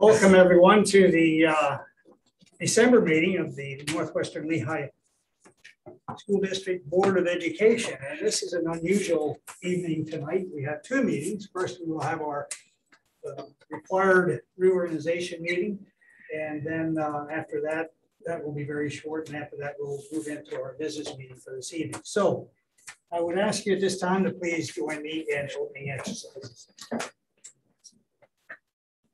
Welcome, everyone, to the uh, December meeting of the Northwestern Lehigh School District Board of Education. And this is an unusual evening tonight. We have two meetings. First, we will have our uh, required reorganization meeting. And then uh, after that, that will be very short. And after that, we'll move into our business meeting for this evening. So I would ask you at this time to please join me in opening exercises.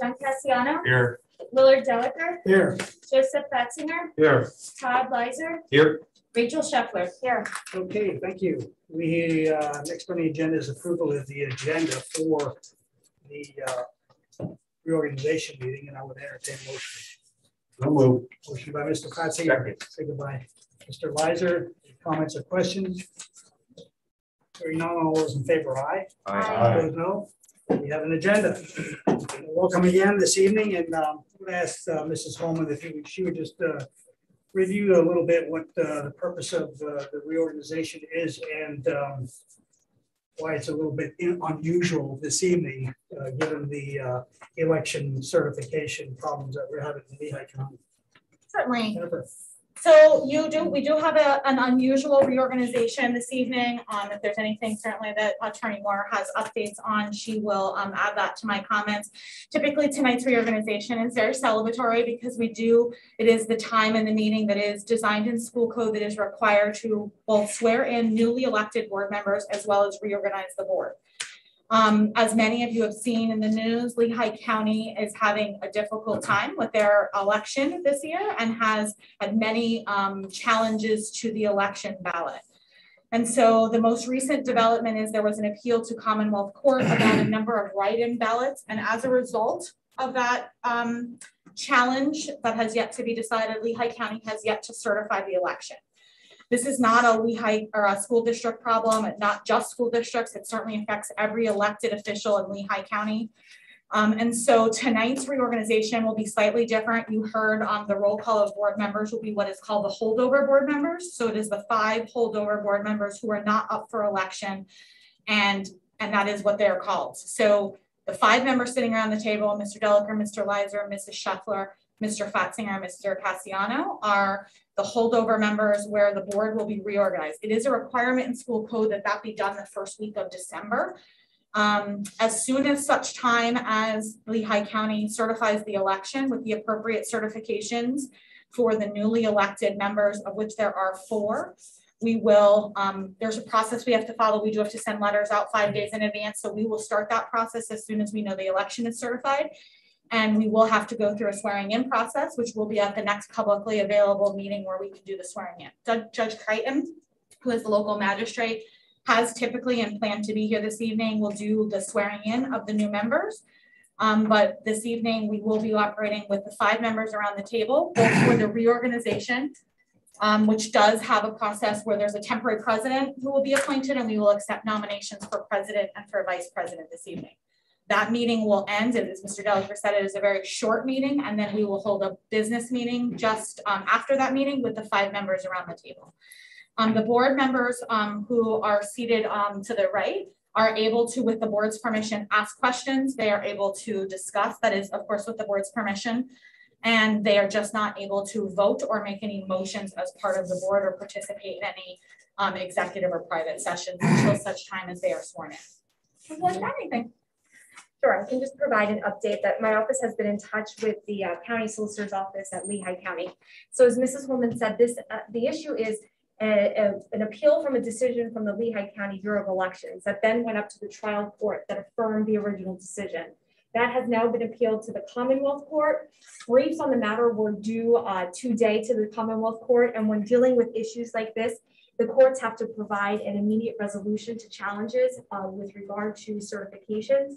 John Cassiano. Here. Willard Delaker. Here. Joseph Fatzinger. Here. Todd Leiser. Here. Rachel Scheffler. Here. Okay, thank you. We, uh, next on the agenda is approval of the agenda for the uh, reorganization meeting, and I would entertain a motion. No move. Motion by Mr. Fatsinger, second by Mr. Leiser. Comments or questions? Hearing none, all those in favor, aye. Aye. Opposed, no. We have an agenda. Welcome again this evening, and um, I'm going to ask uh, Mrs. Holman if she would just uh, review a little bit what uh, the purpose of uh, the reorganization is and um, why it's a little bit unusual this evening, uh, given the uh, election certification problems that we're having in Lehigh County. Certainly. Jennifer? So you do, we do have a, an unusual reorganization this evening. Um, if there's anything certainly that Attorney Moore has updates on, she will um, add that to my comments. Typically tonight's reorganization is very celebratory because we do, it is the time in the meeting that is designed in school code that is required to both swear in newly elected board members as well as reorganize the board. Um, as many of you have seen in the news, Lehigh County is having a difficult time with their election this year and has had many um, challenges to the election ballot. And so the most recent development is there was an appeal to Commonwealth Court about a number of write-in ballots. And as a result of that um, challenge that has yet to be decided, Lehigh County has yet to certify the election. This is not a Lehigh or a school district problem, not just school districts. It certainly affects every elected official in Lehigh County. Um, and so tonight's reorganization will be slightly different. You heard um, the roll call of board members will be what is called the holdover board members. So it is the five holdover board members who are not up for election. And, and that is what they're called. So the five members sitting around the table, Mr. Delaker, Mr. Leiser, Mrs. Scheffler, Mr. Fatzinger, and Mr. Cassiano are the holdover members where the board will be reorganized. It is a requirement in school code that that be done the first week of December. Um, as soon as such time as Lehigh County certifies the election with the appropriate certifications for the newly elected members, of which there are four, we will, um, there's a process we have to follow. We do have to send letters out five days in advance. So we will start that process as soon as we know the election is certified. And we will have to go through a swearing in process, which will be at the next publicly available meeting where we can do the swearing in. Judge Crichton, who is the local magistrate, has typically and planned to be here this evening. We'll do the swearing in of the new members. Um, but this evening we will be operating with the five members around the table, both for the reorganization, um, which does have a process where there's a temporary president who will be appointed and we will accept nominations for president and for vice president this evening. That meeting will end, as Mr. Delaker said, it is a very short meeting, and then we will hold a business meeting just um, after that meeting with the five members around the table. Um, the board members um, who are seated um, to the right are able to, with the board's permission, ask questions. They are able to discuss, that is, of course, with the board's permission, and they are just not able to vote or make any motions as part of the board or participate in any um, executive or private sessions until such time as they are sworn in. Anything? Sure, I can just provide an update that my office has been in touch with the uh, county solicitor's office at Lehigh County. So as Mrs. Holman said, this uh, the issue is a, a, an appeal from a decision from the Lehigh County Bureau of Elections that then went up to the trial court that affirmed the original decision. That has now been appealed to the Commonwealth Court. Briefs on the matter were due uh, today to the Commonwealth Court. And when dealing with issues like this, the courts have to provide an immediate resolution to challenges uh, with regard to certifications.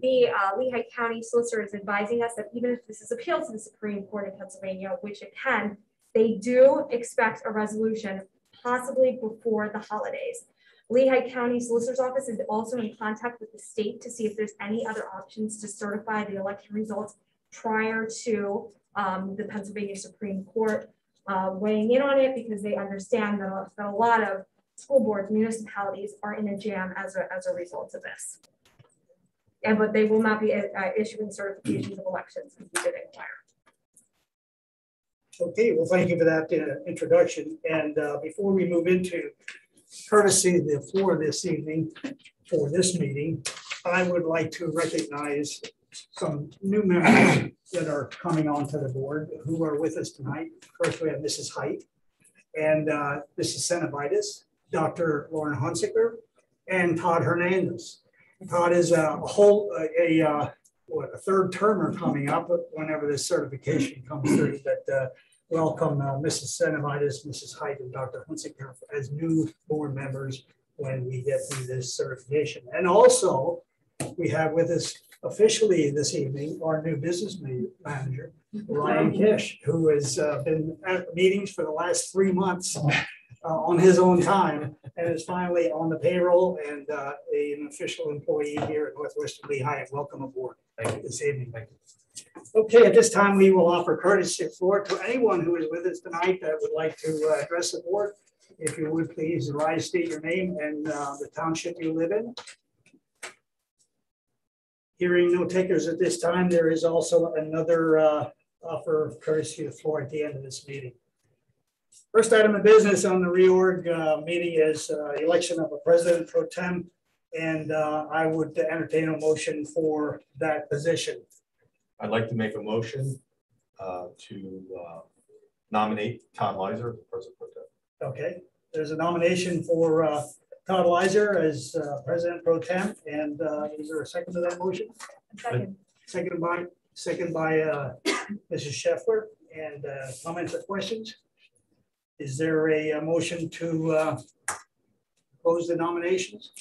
The uh, Lehigh County Solicitor is advising us that even if this is appealed to the Supreme Court of Pennsylvania, which it can, they do expect a resolution possibly before the holidays. Lehigh County Solicitor's Office is also in contact with the state to see if there's any other options to certify the election results prior to um, the Pennsylvania Supreme Court uh, weighing in on it because they understand that a, that a lot of school boards, municipalities are in a jam as a, as a result of this. And but they will not be uh, issuing certifications of elections we did inquire. Okay, well, thank you for that uh, introduction. And uh, before we move into courtesy the floor this evening for this meeting, I would like to recognize some new members that are coming onto the board who are with us tonight. First, we have Mrs. Height and uh, Mrs. Cenobitis, Dr. Lauren Hunsicker, and Todd Hernandez. Todd is a whole, a, a uh, what, a third termer coming up whenever this certification comes through. That uh, welcome uh, Mrs. Cenobitis, Mrs. Height, and Dr. Hunsicker as new board members when we get through this certification. And also, we have with us officially this evening our new business ma- manager, Ryan Kish, who has uh, been at meetings for the last three months uh, on his own time and is finally on the payroll and uh, an official employee here at Northwestern Lehigh. Welcome aboard Thank you. this evening. Thank you. Okay, at this time, we will offer courtesy floor to anyone who is with us tonight that would like to uh, address the board. If you would please rise, state your name and uh, the township you live in. Hearing no takers at this time, there is also another uh, offer of courtesy of floor at the end of this meeting. First item of business on the reorg uh, meeting is uh, election of a president pro tem. And uh, I would entertain a motion for that position. I'd like to make a motion uh, to uh, nominate Todd Leiser as president pro tem. Okay, there's a nomination for uh, Todd Leiser as uh, President Pro Tem, and uh, is there a second to that motion? Second. Second by, second by uh, Mrs. Scheffler, and uh, comments or questions? Is there a uh, motion to uh, close the nominations?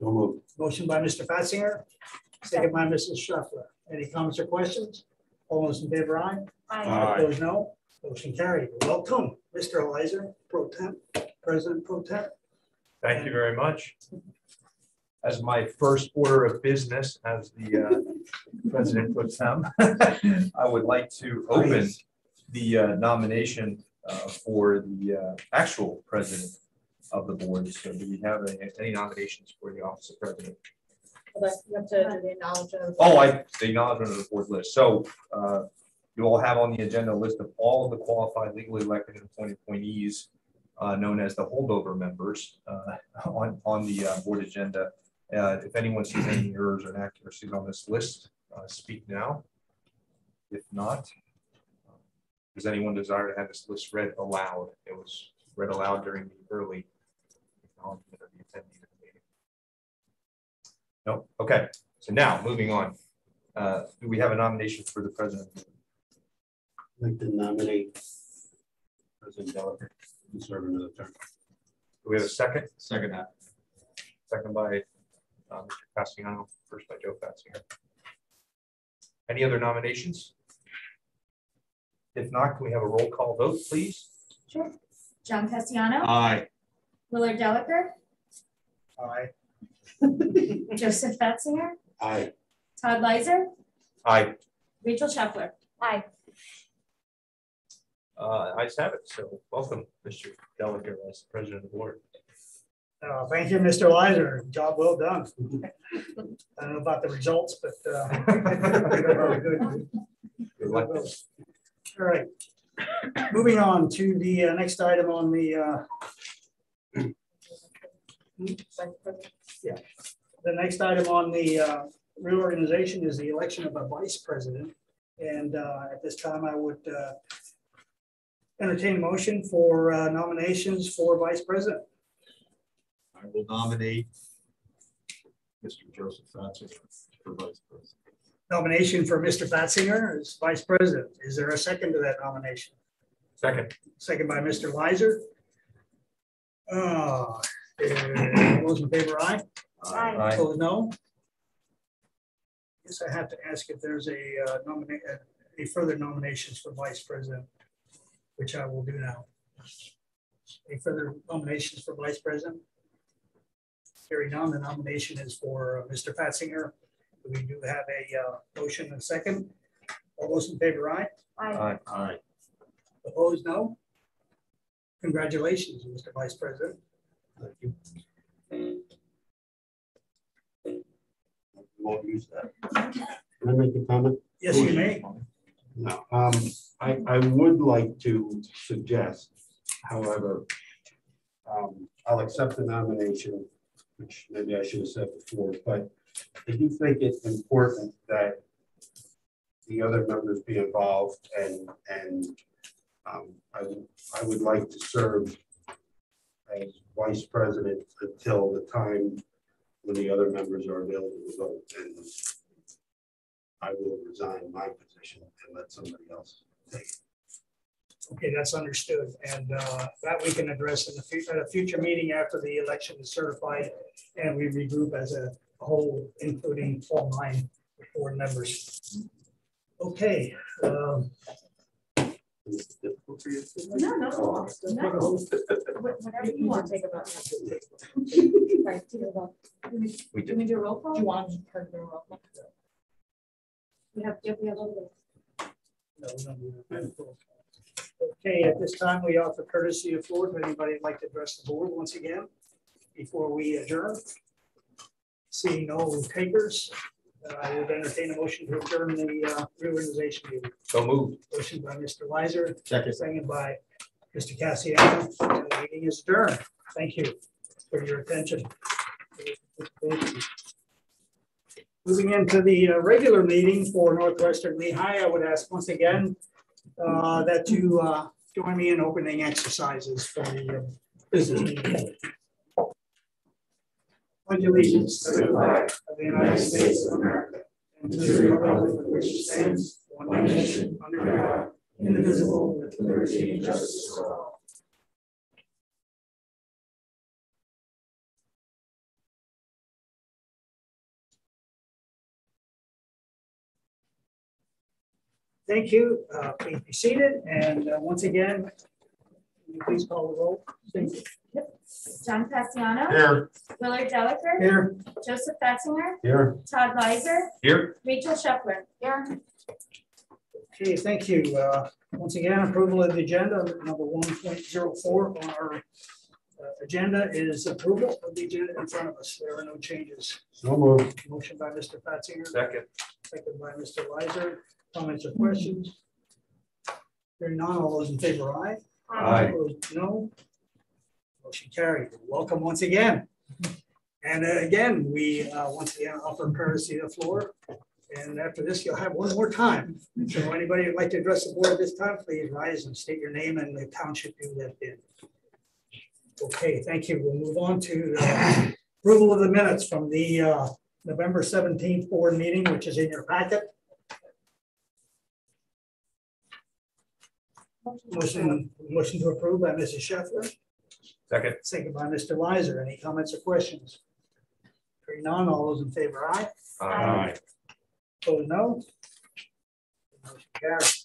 no Motion by Mr. Fatsinger, second by Mrs. Scheffler. Any comments or questions? All those in favor, aye? Aye. Opposed, no. Motion carried. Welcome, Mr. Leiser, Pro Tem, President Pro Tem. Thank you very much. As my first order of business as the uh, President Pro Tem, I would like to open the uh, nomination uh, for the uh, actual president of the board. So do we have any any nominations for the office of president? You have to do the acknowledgement. Oh, I, the acknowledgement of the board list. So uh, you all have on the agenda a list of all of the qualified legally elected and appointed appointees uh, known as the holdover members uh, on, on the uh, board agenda. Uh, If anyone sees any errors or inaccuracies on this list, uh, speak now. If not, does anyone desire to have this list read aloud? It was read aloud during the early acknowledgement of the attendees of the meeting. No, okay, so now, moving on. Uh, Do we have a nomination for the president? I'd like to nominate President Delaker to serve another term. Do we have a second? Second half. Second by uh, Mr. Cassiano, first by Joe Fatsinger. Any other nominations? If not, can we have a roll call vote, please? Sure. John Cassiano, Aye. Willard Delaker, Aye. Joseph Fatsinger, Aye. Todd Leiser, Aye, Rachel Scheffler. Aye. uh, I have it, so welcome, Mr. Delaker, as president of the board. Uh, Thank you, Mr. Leiser. Job well done. I don't know about the results, but. uh, very good. Good luck. All right. Moving on to the uh, next item on the, uh, yeah, the next item on the uh, reorganization is the election of a vice president. And uh, at this time, I would uh, entertain a motion for uh, nominations for vice president. I will nominate Mr. Joseph Fatsinger for vice president. Nomination for Mr. Fatsinger as vice president. Is there a second to that nomination? Second, Second by Mr. Leiser. Uh, uh, Those in favor, aye. Aye. Aye. Opposed, no. Guess I have to ask if there's a uh, nominate, uh, any further nominations for vice president, which I will do now. Any further nominations for vice president? Hearing none, the nomination is for uh, Mr. Fatsinger. We do have a uh, motion and a second. All those in favor, aye? I, Aye. Opposed, no? Congratulations, Mr. Vice President. Thank you. Won't use that. Can I make a comment? Yes, you may. No, um, I, I would like to suggest, however, um, I'll accept the nomination, which maybe I should have said before, but Do think it's important that the other members be involved and, and um, I, would- I would like to serve as vice president until the time when the other members are available to vote, and I will resign my position and let somebody else take it. Okay, that's understood. And uh, that we can address in future, at a future meeting after the election is certified and we regroup as a whole, including all nine board members. Okay. um, Is it difficult for you? no, no, no, whatever you want to take about. Right, take it about. We Can we do a roll call? Do you want to do a roll call? We have, yeah, we have a little. no, we don't do that. Okay, at this time, we offer courtesy of floor. If anybody would like to address the board once again before we adjourn. Seeing no takers, uh, I would entertain a motion to adjourn the uh, reorganization meeting. So moved. Motion by Mr. Leiser, Second. second by Mr. Cassiano. And The meeting is adjourned. Thank you for your attention. Moving into the uh, regular meeting for Northwestern Lehigh, I would ask once again uh, that you uh, join me in opening exercises for the uh, business meeting. Pledge allegiance to the flag of the United States of America and to the republic for which it stands, one nation, under God, indivisible, with liberty and justice for all. Thank you. Uh, Please be seated. And uh, once again, will you please call the roll. Thank you. John Cassiano. Here. Willard Delaker. Here. Joseph Fatsinger. Here. Todd Leiser. Here. Rachel Scheffler. Yeah. Okay, thank you. Uh, Once again, approval of the agenda, number one point zero four on our uh, agenda is approval of the agenda in front of us. There are no changes. No moved. Motion by Mr. Fatsinger, Second. second by Mr. Leiser. Comments or questions? Hearing none, all those in favor, aye? Aye. Opposed, No. Motion carried. Welcome once again. And uh, again, we uh, once again offer courtesy of the floor. And after this, you'll have one more time. So anybody who'd like to address the board at this time, please rise and state your name and the township you live in. Okay, thank you. We'll move on to the approval of the minutes from the uh, November seventeenth board meeting, which is in your packet. Motion, motion to approve by Mrs. Scheffler. Second. Second by Mr. Leiser. Any comments or questions? Hearing none, all those in favor, aye. Aye. Opposed, no. Motion carries.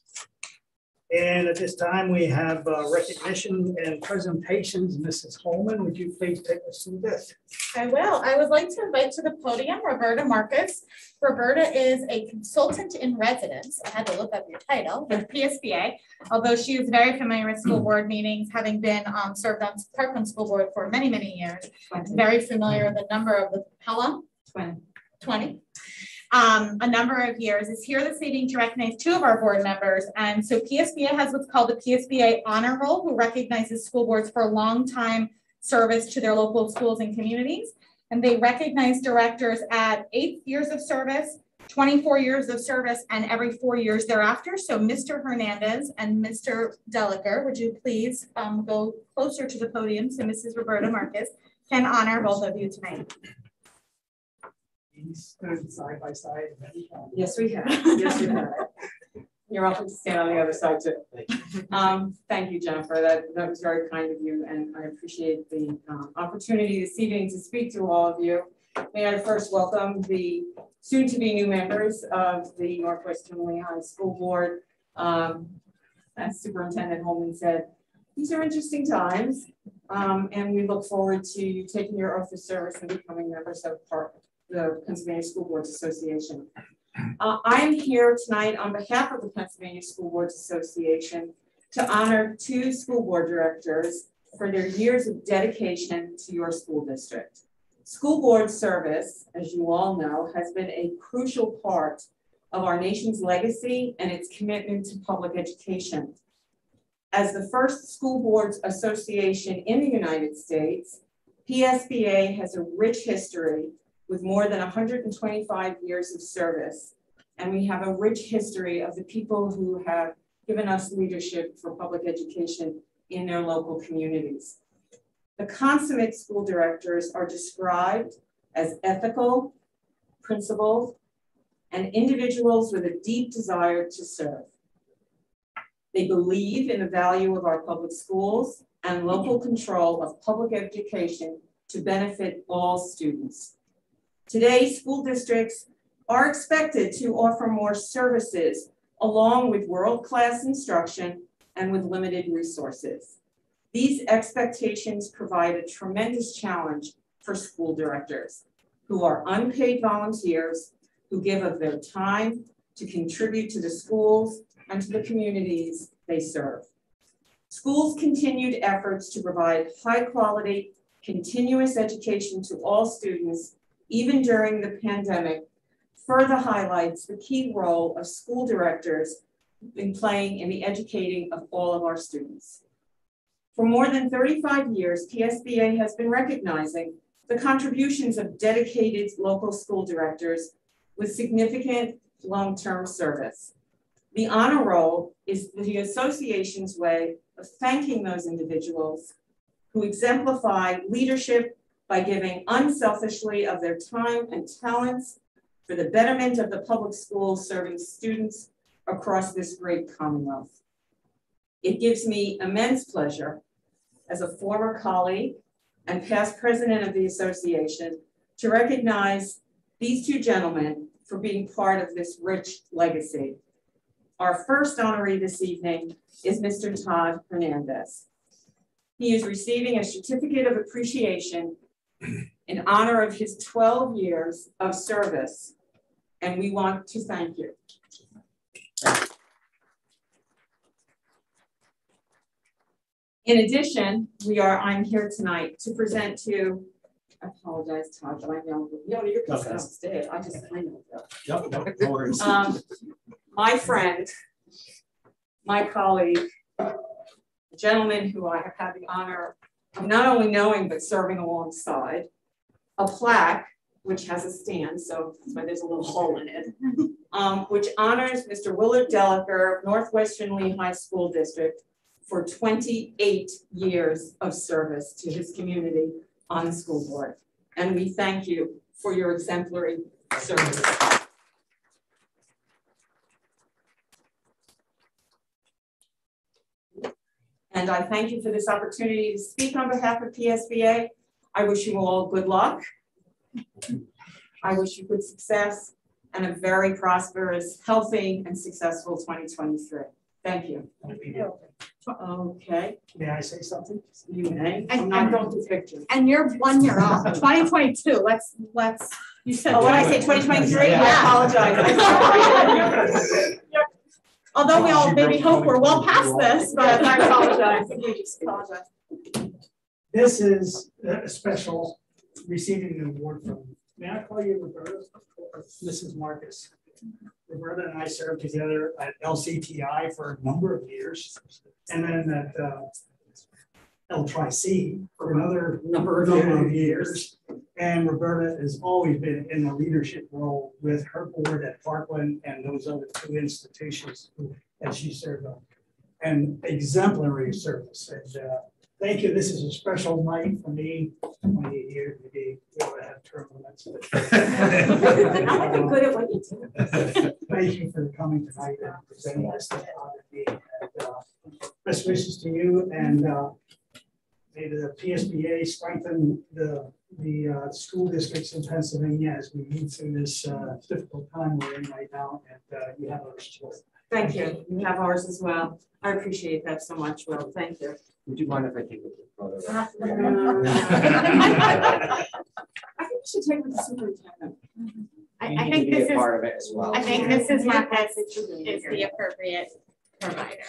And at this time, we have uh, recognition and presentations. Mrs. Holman, would you please take us through this? I will. I would like to invite to the podium Roberta Marcus. Roberta is a consultant in residence. I had to look up your title with PSBA. Although she is very familiar with school board meetings, having been um, served on Parkland School Board for many, many years. Very familiar with a number of the, how long? Twenty. Twenty. Um, a number of years is here this evening to recognize two of our board members. And so PSBA has what's called the PSBA Honor Roll, who recognizes school boards for long time service to their local schools and communities. And they recognize directors at eight years of service, 24 years of service, and every four years thereafter. So Mr. Hernandez and Mr. Delaker, would you please um, go closer to the podium so Mrs. Roberta Marcus can honor both of you tonight. These stood side by side many times. Yes, we have. Yes, we have. You're welcome to stand on the other side too. Um, thank you, Jennifer. That, that was very kind of you, and I appreciate the um, opportunity this evening to speak to all of you. May I first welcome the soon-to-be new members of the Northwestern Lehigh School Board. Um, as Superintendent Holman said, these are interesting times, um, and we look forward to you taking your oath of service and becoming members of part the Pennsylvania School Boards Association. Uh, I am here tonight on behalf of the Pennsylvania School Boards Association to honor two school board directors for their years of dedication to your school district. School board service, as you all know, has been a crucial part of our nation's legacy and its commitment to public education. As the first school boards association in the United States, PSBA has a rich history with more than 125 years of service. And we have a rich history of the people who have given us leadership for public education in their local communities. The consummate school directors are described as ethical, principled, and individuals with a deep desire to serve. They believe in the value of our public schools and local control of public education to benefit all students. Today, school districts are expected to offer more services along with world-class instruction and with limited resources. These expectations provide a tremendous challenge for school directors who are unpaid volunteers who give of their time to contribute to the schools and to the communities they serve. Schools' continued efforts to provide high quality, continuous education to all students, even during the pandemic, further highlights the key role of school directors in playing in the educating of all of our students. For more than 35 years, PSBA has been recognizing the contributions of dedicated local school directors with significant long-term service. The honor roll is the association's way of thanking those individuals who exemplify leadership by giving unselfishly of their time and talents for the betterment of the public schools serving students across this great Commonwealth. It gives me immense pleasure as a former colleague and past president of the association to recognize these two gentlemen for being part of this rich legacy. Our first honoree this evening is Mr. Todd Hernandez. He is receiving a certificate of appreciation in honor of his 12 years of service, and we want to thank you. In addition, we are, I'm here tonight to present to, I apologize, Todd, but I know, you you're to stay. I just, I know. that. Yep, no, no worries. Um, my friend, my colleague, a gentleman who I have had the honor not only knowing, but serving alongside, a plaque which has a stand, so that's why there's a little hole in it, um, which honors Mr. Willard Delaker of Northwestern Lehigh High School District for 28 years of service to his community on the school board. And we thank you for your exemplary service. And I thank you for this opportunity to speak on behalf of PSBA. I wish you all good luck. I wish you good success and a very prosperous, healthy, and successful 2023. Thank you. Okay, May I say something? you may. I'm not going to pictures. And you're one year off, twenty twenty-two, let's, let's, you said. Oh, what I say, 2023? I apologize. I'm sorry. Although we all maybe hope we're well past this, But but. I apologize. We just apologize. This is a special receiving an award from, may I call you Roberta or Mrs. Marcus? Roberta and I served together at LCTI for a number of years. And then at uh, L Tri C for another number of years. And Roberta has always been in a leadership role with her board at Parkland and those other two institutions that she served on. And exemplary service. And uh, thank you. This is a special night for me, twenty-eight years to be able to have term limits. I think you're good at what you do. Thank you for coming tonight and presenting this. to me. And, uh, Best wishes to you and uh, the PSBA strengthen the, the uh, school districts in Pennsylvania as we move through this uh, difficult time we're in right now, and uh, you have our support. Thank you. You have ours as well. I appreciate that so much, Will. Thank you. Would you mind if I take a photo? I think we should take with the superintendent. I, I think this is, Part of it as well. I think this is Mrs. Marcus is the appropriate provider.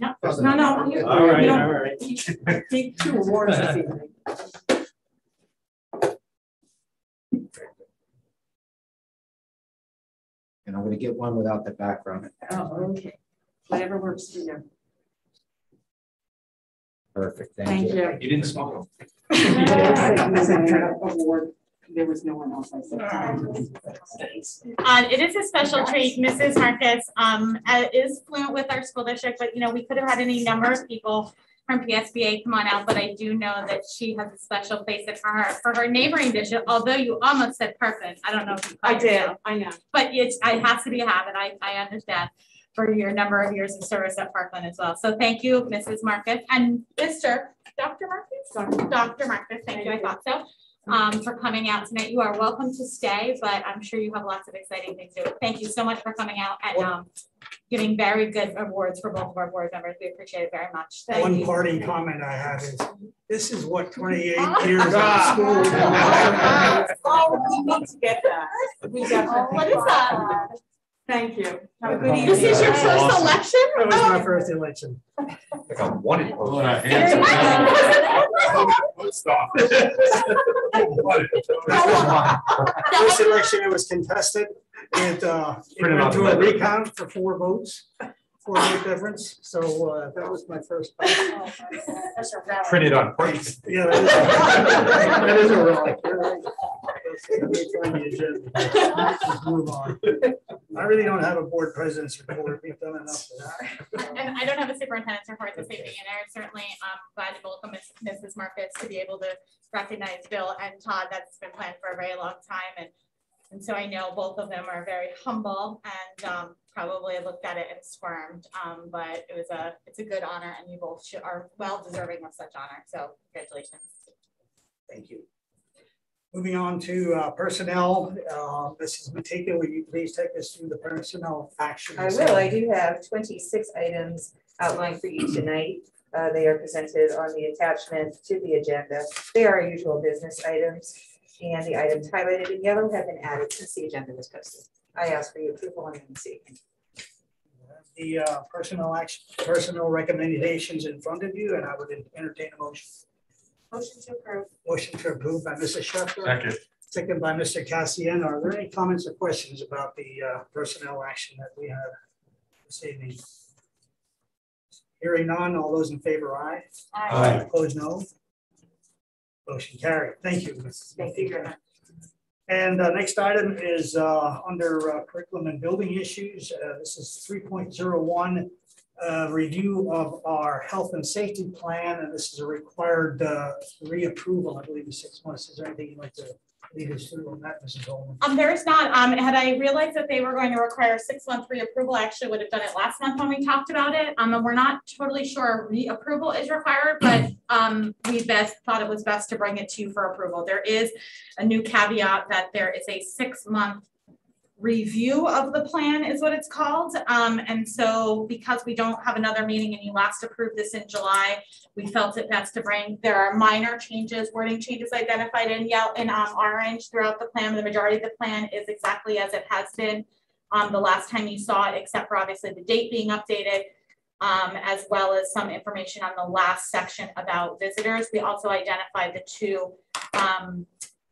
No, no. you- All right, you don't- all right. Take two awards this evening. And I'm gonna get one without the background. Oh, okay. Whatever works for you. Perfect, Thank thank you. you. You didn't smoke Award. There was no one else I said. Um, it is a special treat. Mrs. Marcus, um, uh, is fluent with our school district, but you know, we could have had any number of people from PSBA come on out, but I do know that she has a special place in her, heart for her neighboring district, although you almost said Parkland. I don't know if you. I did. I know. But it's, it has to be a habit. I, I understand for your number of years of service at Parkland as well. So thank you, Mrs. Marcus and Mr. Dr. Marcus? Dr. Marcus, thank you. I thought so. Um, for coming out tonight. You are welcome to stay, but I'm sure you have lots of exciting things to do. Thank you so much for coming out and, um, giving very good awards for both of our board members. We appreciate it very much. Thank One you. parting comment I have is, this is what twenty-eight years of school. Oh, we need to get that. We definitely. What is that? Thank you. Have a good evening. This is your first election? That was my first election. I Like I wanted. Stop. First election, it was contested, it, uh, it went to a recount for four votes, four vote difference, so, uh, that was my first. Printed on purpose. Yeah, that is- that is a relic. You're. the agenda. Let's Move on. I really don't have a board president's report, we've done enough of that. And I don't have a superintendent's report this evening, and I'm certainly um glad to welcome Miss- Mrs. Marcus to be able to recognize Bill and Todd. That's been planned for a very long time, and and so I know both of them are very humble and um probably looked at it and squirmed. Um, but it was a, it's a good honor, and you both should- are well deserving of such honor, so congratulations. Thank you. Moving on to uh, personnel, uh, Mrs. Mateka, will you please take us through the personnel action? I will. I do have twenty-six items outlined for you tonight. Uh, they are presented on the attachment to the agenda. They are our usual business items. And the items highlighted in yellow have been added since the agenda was posted. I ask for your approval on them this evening. The uh, personnel action, personnel recommendations in front of you, and I would entertain a motion. Motion to approve. Motion to approve by Mrs. Scheffler. Second. Second by Mr. Cassian. Are there any comments or questions about the uh, personnel action that we have this evening? Hearing none, all those in favor, aye. Aye. aye. Opposed, no. Motion carried. Thank you, Mrs. Thank you very much. And uh, next item is uh, under uh, curriculum and building issues. Uh, this is 3.01 uh, review of our health and safety plan, and this is a required uh, reapproval, I believe, in six months. Is there anything you'd like to lead us through on that, Mrs. Holman? Um, there is not. Um, had I realized that they were going to require six-month reapproval, I actually would have done it last month when we talked about it. Um, and we're not totally sure reapproval is required, but um, we best thought it was best to bring it to you for approval. There is a new caveat that there is a six-month review of the plan is what it's called. Um, and so because we don't have another meeting and you last approved this in July, we felt it best to bring, there are minor changes, wording changes identified in yellow, in, um, orange throughout the plan. The majority of the plan is exactly as it has been, um, the last time you saw it, except for obviously the date being updated, um, as well as some information on the last section about visitors. We also identified the two, um,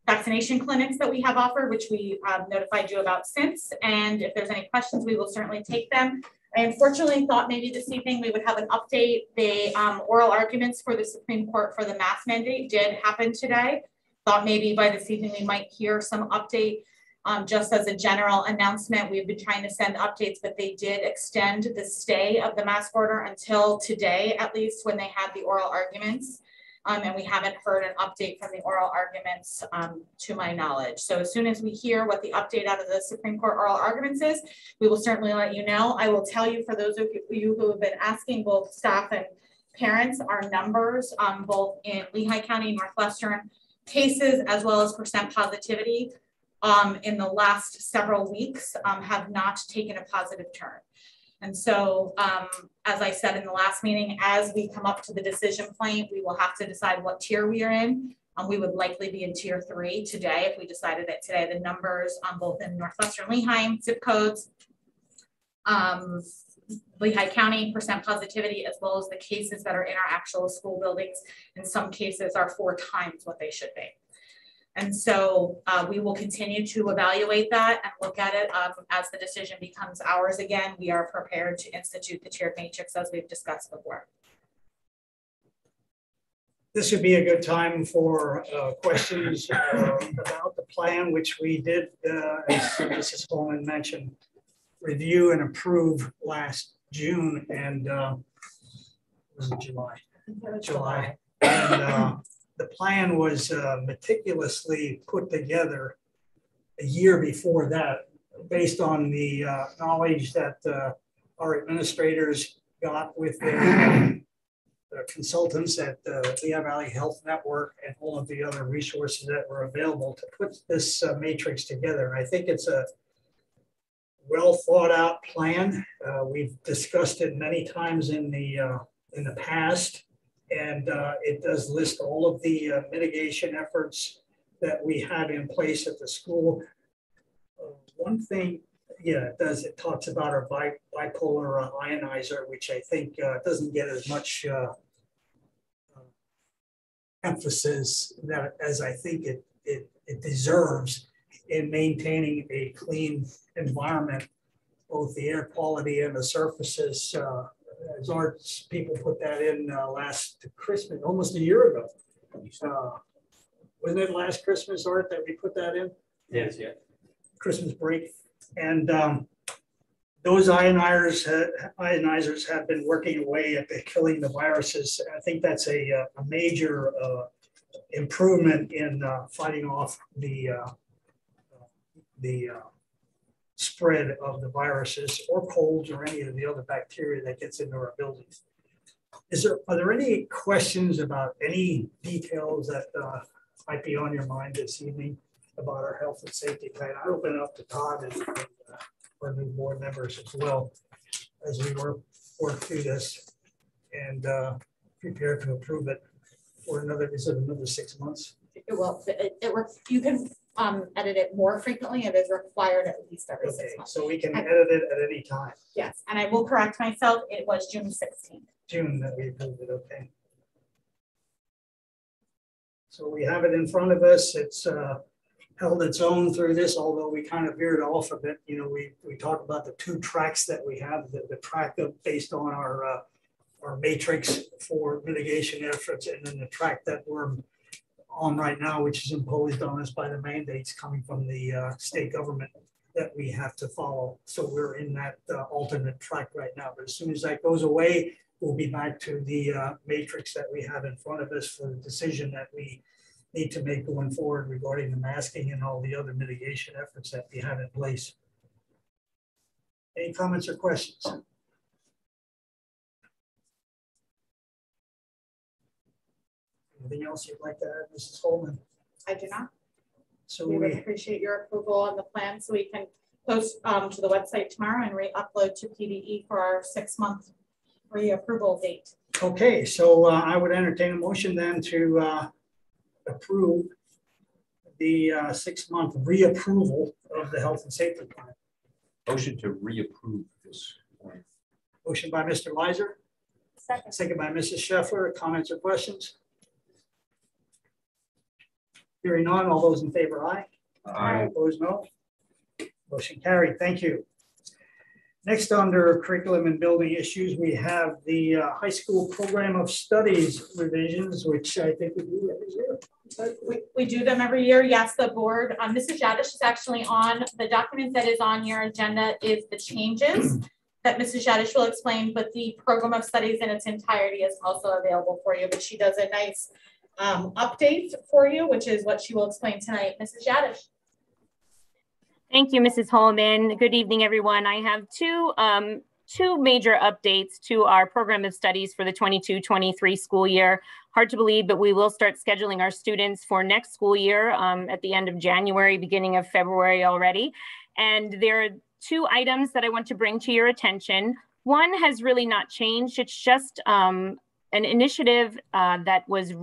vaccination clinics that we have offered, which we um, notified you about since. And if there's any questions, we will certainly take them. I unfortunately thought maybe this evening we would have an update. The um, oral arguments for the Supreme Court for the mask mandate did happen today. Thought maybe by this evening we might hear some update. Um, just as a general announcement, we've been trying to send updates, but they did extend the stay of the mask order until today, at least when they had the oral arguments. Um, and we haven't heard an update from the oral arguments um, to my knowledge. So as soon as we hear what the update out of the Supreme Court oral arguments is, we will certainly let you know. I will tell you for those of you who have been asking both staff and parents, our numbers, um, both in Lehigh County, Northwestern cases, as well as percent positivity, um, in the last several weeks, um, have not taken a positive turn. And so, um, as I said in the last meeting, as we come up to the decision point, we will have to decide what tier we are in. Um, we would likely be in tier three today if we decided that today the numbers on both in Northwestern Lehigh zip codes, um, Lehigh County percent positivity, as well as the cases that are in our actual school buildings, in some cases are four times what they should be. And so uh, we will continue to evaluate that and look at it um, as the decision becomes ours again. We are prepared to institute the tiered matrix as we've discussed before. This would be a good time for uh, questions uh, about the plan, which we did, uh, as Mrs. Holman mentioned, review and approve last June and uh, was it July? July. And uh, the plan was uh, meticulously put together a year before that, based on the uh, knowledge that uh, our administrators got with their consultants at the Lehigh Valley Health Network and all of the other resources that were available to put this uh, matrix together. And I think it's a well thought out plan. Uh, we've discussed it many times in the uh, in the past, and uh, it does list all of the uh, mitigation efforts that we have in place at the school. Uh, one thing, yeah, it does. It talks about our bi bipolar uh, ionizer, which I think doesn't get as much emphasis that as I think it, it, it deserves in maintaining a clean environment, both the air quality and the surfaces. Uh, as our people put that in uh, last Christmas, almost a year ago. Uh, wasn't it last Christmas, Art, that we put that in? Yes, yeah. Christmas break. And um, those ionizers, uh, ionizers have been working away at the killing the viruses. I think that's a, uh, a major uh, improvement in uh, fighting off the uh, the uh, spread of the viruses or colds or any of the other bacteria that gets into our buildings. Is there are there any questions about any details that might be on your mind this evening about our health and safety plan? I open it up to Todd and, and our new board members as well as we work, work through this and uh, prepare to approve it for another, is it another six months? It will, it, it works, you can um, edit it more frequently. It is required at least every Okay, six months. so we can edit it at any time, Yes, and I will correct myself. It was June sixteenth. June that we approved it, okay? So we have it in front of us. It's uh, held its own through this, although we kind of veered off of it. You know, we, we talked about the two tracks that we have, the, the track of based on our, uh, our matrix for mitigation efforts, and then the track that we're on right now, which is imposed on us by the mandates coming from the uh, state government that we have to follow. So we're in that uh, alternate track right now. But as soon as that goes away, we'll be back to the uh, matrix that we have in front of us for the decision that we need to make going forward regarding the masking and all the other mitigation efforts that we have in place. Any comments or questions? Anything else you'd like to add, Mrs. Holman? I do not. So We would appreciate your approval on the plan so we can post um, to the website tomorrow and re-upload to PDE for our six-month reapproval date. okay, so uh, I would entertain a motion then to uh, approve the uh, six-month reapproval of the health and safety plan. Motion to reapprove this. Motion by Mr. Leiser, Second. second by Mrs. Scheffler. Comments or questions? Hearing none, all those in favor, aye. Aye. Opposed, no. Motion carried. Thank you. Next, under curriculum and building issues, we have the uh, high school program of studies revisions, which I think we do every year. We, we do them every year. Yes, the board, um, Mrs. Jadish is actually on, the document that is on your agenda is the changes that Mrs. Jadish will explain, but the program of studies in its entirety is also available for you, but she does a nice um, update for you, which is what she will explain tonight. Mrs. Jadish. Thank you, Mrs. Holman. Good evening, everyone. I have two um, two major updates to our program of studies for the 22-23 school year. Hard to believe, but we will start scheduling our students for next school year um, at the end of January, beginning of February already. And there are two items that I want to bring to your attention. One has really not changed. It's just um, an initiative uh, that was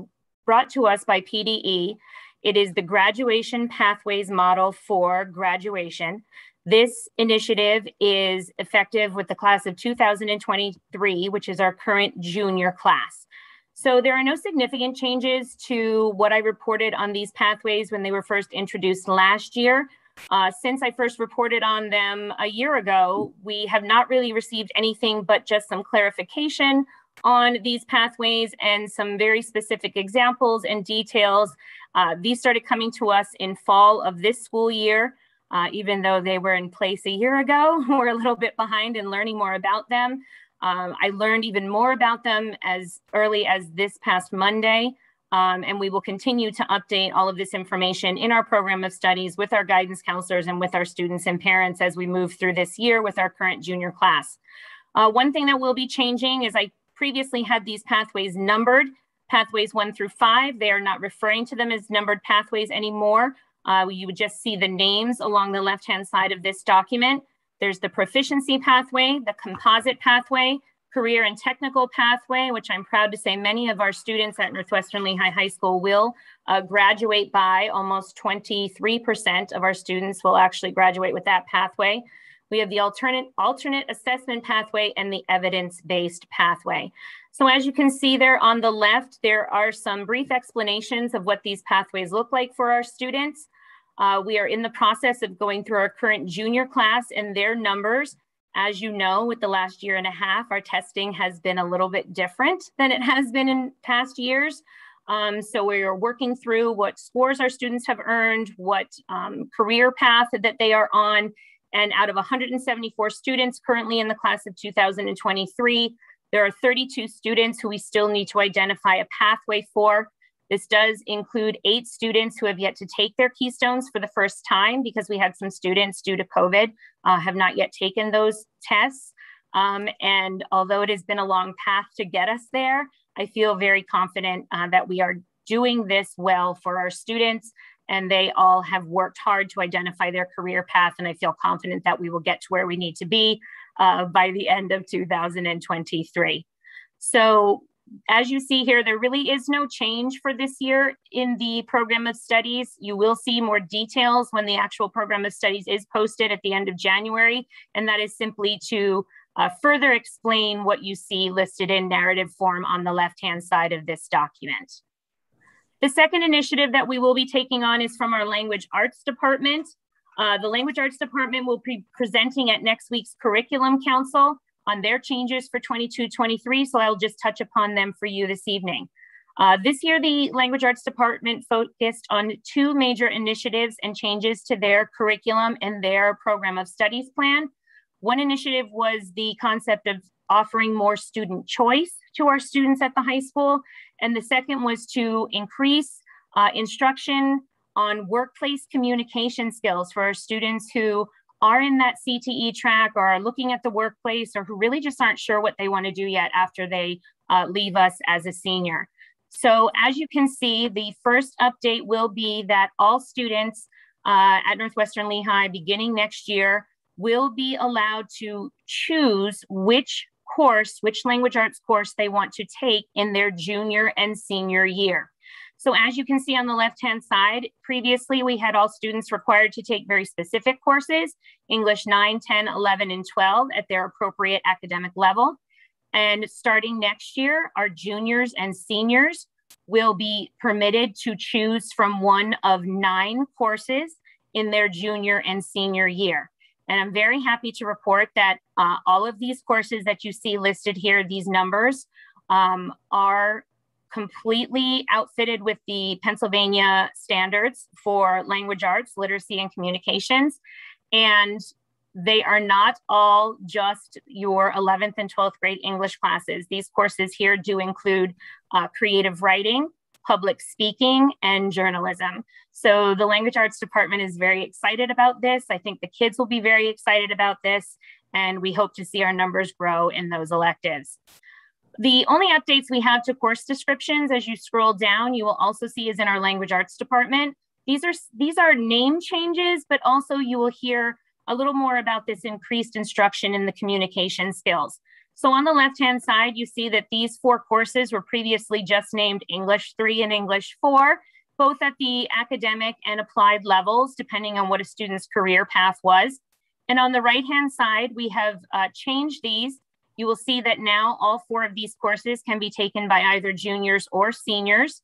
brought to us by PDE. It is the graduation pathways model for graduation. This initiative is effective with the class of 2023, which is our current junior class. So there are no significant changes to what I reported on these pathways when they were first introduced last year. Uh, since I first reported on them a year ago, we have not really received anything but just some clarification on these pathways and some very specific examples and details. Uh, these started coming to us in fall of this school year. Uh, even though they were in place a year ago, we're a little bit behind in learning more about them. Um, I learned even more about them as early as this past Monday. Um, and we will continue to update all of this information in our program of studies with our guidance counselors and with our students and parents as we move through this year with our current junior class. Uh, one thing that will be changing is I previously had these pathways numbered, pathways one through five. They are not referring to them as numbered pathways anymore. Uh, you would just see the names along the left-hand side of this document. There's the proficiency pathway, the composite pathway, career and technical pathway, which I'm proud to say many of our students at Northwestern Lehigh High School will uh, graduate by. Almost 23% of our students will actually graduate with that pathway. We have the alternate, alternate assessment pathway and the evidence-based pathway. So as you can see there on the left, there are some brief explanations of what these pathways look like for our students. Uh, we are in the process of going through our current junior class and their numbers as you know, with the last year and a half, our testing has been a little bit different than it has been in past years. Um, so we are working through what scores our students have earned, what um, career path that they are on. And out of 174 students currently in the class of 2023, there are 32 students who we still need to identify a pathway for. This does include eight students who have yet to take their Keystones for the first time because we had some students due to COVID uh, have not yet taken those tests. Um, and although it has been a long path to get us there, I feel very confident uh, that we are doing this well for our students and they all have worked hard to identify their career path. And I feel confident that we will get to where we need to be uh, by the end of 2023. So as you see here, there really is no change for this year in the program of studies. You will see more details when the actual program of studies is posted at the end of January, and that is simply to uh, further explain what you see listed in narrative form on the left-hand side of this document. The second initiative that we will be taking on is from our language arts department. Uh, the language arts department will be presenting at next week's curriculum council on their changes for 22-23, so I'll just touch upon them for you this evening. Uh, this year, the Language Arts Department focused on two major initiatives and changes to their curriculum and their program of studies plan. One initiative was the concept of offering more student choice to our students at the high school. And the second was to increase uh, instruction on workplace communication skills for our students who are in that CTE track or are looking at the workplace or who really just aren't sure what they want to do yet after they uh, leave us as a senior. So as you can see, the first update will be that all students uh, at Northwestern Lehigh beginning next year will be allowed to choose which course, which language arts course they want to take in their junior and senior year. So as you can see on the left-hand side, previously we had all students required to take very specific courses, English 9, 10, 11, and 12 at their appropriate academic level. And starting next year, our juniors and seniors will be permitted to choose from one of nine courses in their junior and senior year. And I'm very happy to report that uh, all of these courses that you see listed here, these numbers, um, are completely outfitted with the Pennsylvania standards for language arts, literacy, and communications. And they are not all just your 11th and 12th grade English classes. These courses here do include uh, creative writing, public speaking, and journalism. So the language arts department is very excited about this. I think the kids will be very excited about this. and we hope to see our numbers grow in those electives. The only updates we have to course descriptions as you scroll down, you will also see is in our language arts department. These are, these are name changes, but also you will hear a little more about this increased instruction in the communication skills. So on the left-hand side, you see that these four courses were previously just named English 3 and English 4, both at the academic and applied levels, depending on what a student's career path was. And on the right-hand side, we have uh, changed these. You will see that now all four of these courses can be taken by either juniors or seniors.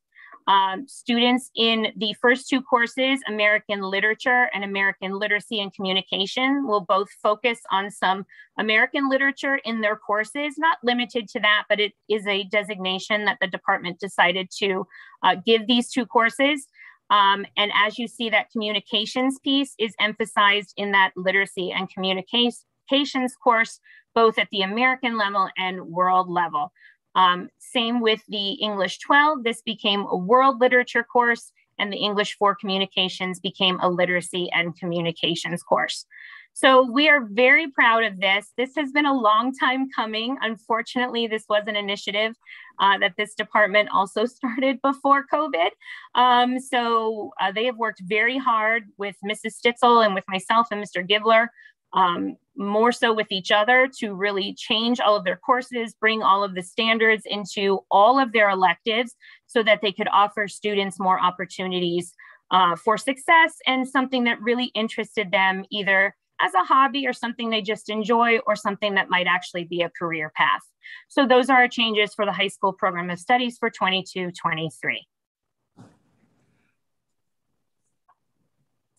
Um, students in the first two courses, American Literature and American Literacy and Communication, will both focus on some American literature in their courses, not limited to that, but it is a designation that the department decided to uh, give these two courses. Um, and as you see, that communications piece is emphasized in that literacy and communications course, both at the American level and world level. Um, same with the English 12, this became a world literature course, and the English 4 communications became a literacy and communications course. So we are very proud of this. This has been a long time coming. Unfortunately, this was an initiative uh, that this department also started before COVID. Um, so uh, they have worked very hard with Mrs. Stitzel and with myself and Mr. Givler, um, more so with each other to really change all of their courses, bring all of the standards into all of their electives so that they could offer students more opportunities uh, for success and something that really interested them either as a hobby or something they just enjoy or something that might actually be a career path. So those are our changes for the high school program of studies for 22-23.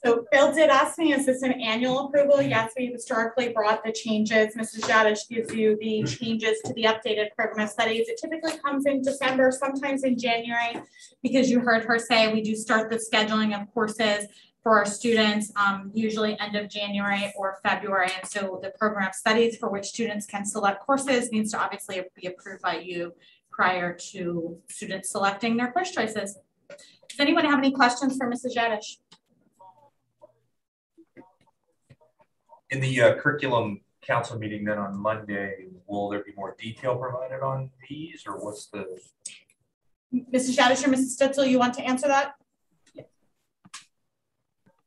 So Bill did ask me, is this an annual approval? Yes, we historically brought the changes. Mrs. Jadish gives you the changes to the updated program of studies. It typically comes in December, sometimes in January, because you heard her say we do start the scheduling of courses for our students, um, usually end of January or February. And so the program of studies for which students can select courses needs to obviously be approved by you prior to students selecting their course choices. Does anyone have any questions for Mrs. Jadish? In the uh, curriculum council meeting then on Monday, will there be more detail provided on these or what's the? Mrs. Jadish or Mrs. Stitzel, you want to answer that?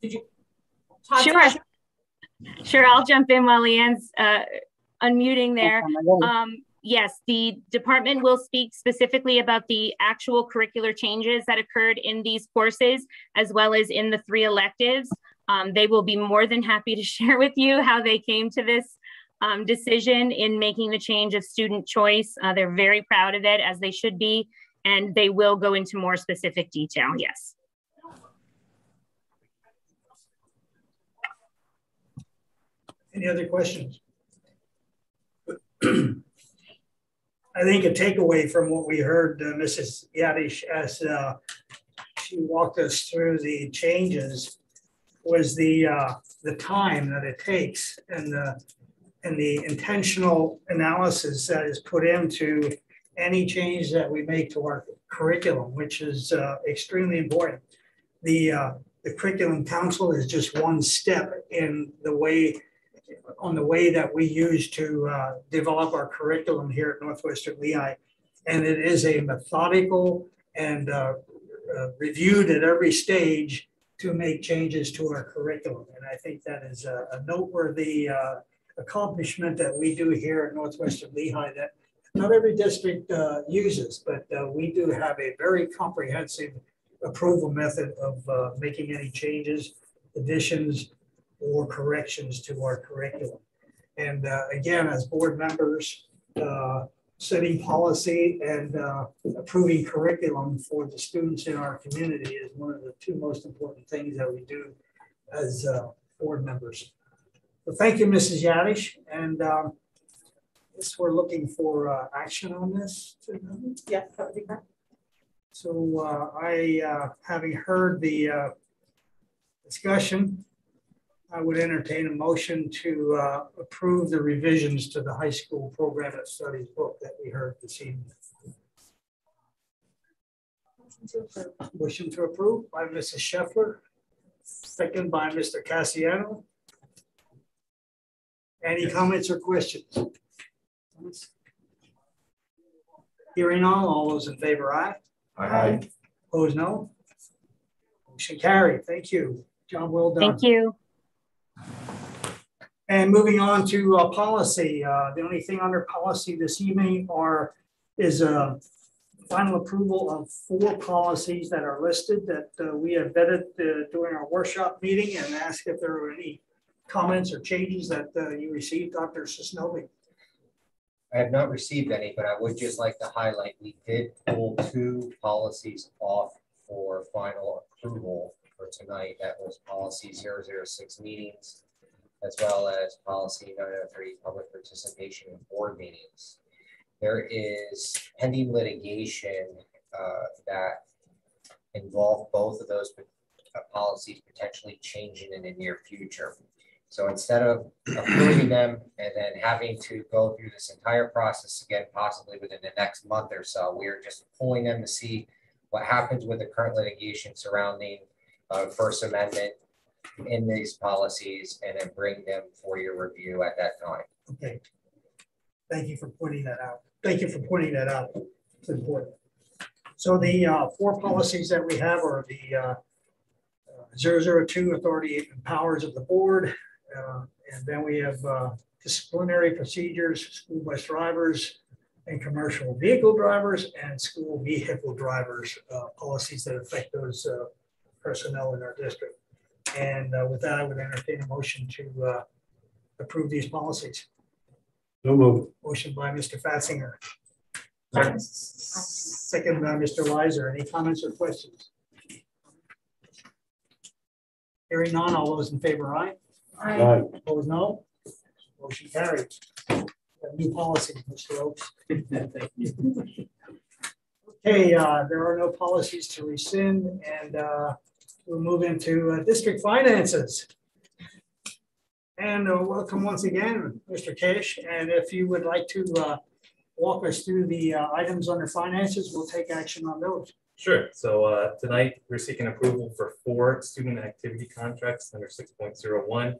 Did you? Todd, sure. Sure, I'll jump in while Leanne's uh, unmuting there. Um, yes, the department will speak specifically about the actual curricular changes that occurred in these courses, as well as in the three electives. Um, they will be more than happy to share with you how they came to this um, decision in making the change of student choice. Uh, they're very proud of it, as they should be, and they will go into more specific detail, yes. Any other questions? I think a takeaway from what we heard uh, Mrs. Yadish as uh, she walked us through the changes was the uh, the time that it takes and the and the intentional analysis that is put into any change that we make to our curriculum, which is uh, extremely important. The uh, the curriculum council is just one step in the way on the way that we use to uh, develop our curriculum here at Northwestern Lehigh. And it is a methodical and uh, uh, reviewed at every stage to make changes to our curriculum. And I think that is a, a noteworthy uh, accomplishment that we do here at Northwestern Lehigh that not every district uh, uses, but uh, we do have a very comprehensive approval method of making any changes, additions, or corrections to our curriculum. And uh, again, as board members, uh, setting policy and uh, approving curriculum for the students in our community is one of the two most important things that we do as uh, board members. So thank you, Mrs. Yadish. And um, guess we're looking for uh, action on this. Yes, that would be great. So uh, I, uh, having heard the uh, discussion, I would entertain a motion to uh, approve the revisions to the high school program of studies book that we heard this evening. Motion to approve. Motion to approve by Mrs. Scheffler, second by Mr. Cassiano. Any comments or questions? Hearing none, all those in favor, aye? Aye. Opposed, no? Motion carried. Thank you. Job well done. Thank you. And moving on to uh, policy, uh, the only thing under policy this evening are, is a final approval of four policies that are listed that uh, we have vetted uh, during our workshop meeting and ask if there are any comments or changes that uh, you received, Dr. Sisnobi. I have not received any, but I would just like to highlight, we did pull two policies off for final approval for tonight. That was policy 006 meetings, as well as policy nine oh three, public participation in board meetings. There is pending litigation uh, that involve both of those uh, policies potentially changing in the near future. So instead of approving them and then having to go through this entire process again, possibly within the next month or so, we are just pulling them to see what happens with the current litigation surrounding uh, First Amendment in these policies and then bring them for your review at that time. Okay. Thank you for pointing that out. Thank you for pointing that out. It's important. So the uh, four policies that we have are the uh, uh, 002 authority and powers of the board. uh, And then we have uh, disciplinary procedures, school bus drivers and commercial vehicle drivers and school vehicle drivers, uh, policies that affect those personnel in our district. And uh, with that, I would entertain a motion to uh, approve these policies. No move. Motion by Mr. Fatsinger. Second by Mr. Leiser. Any comments or questions? Hearing none, all those in favor, aye? Aye. Opposed, no? Motion carried. New policy, Mr. Oaks. Thank you. Okay, uh, there are no policies to rescind and uh, we'll move into uh, district finances. And uh, welcome once again, Mr. Kish. And if you would like to uh, walk us through the uh, items under finances, we'll take action on those. Sure. So uh, tonight, we're seeking approval for four student activity contracts under six point zero one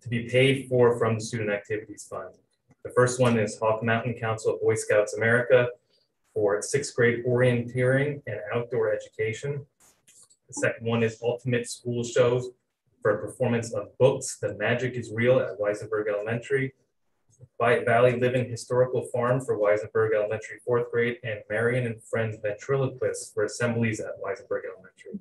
to be paid for from the Student Activities Fund. The first one is Hawk Mountain Council of Boy Scouts America for sixth grade orienteering and outdoor education. The second one is Ultimate School Shows for a performance of books, The Magic is Real at Weisenberg Elementary, Quiet Valley Living Historical Farm for Weisenberg Elementary fourth grade, and Marion and Friends Ventriloquists for assemblies at Weisenberg Elementary.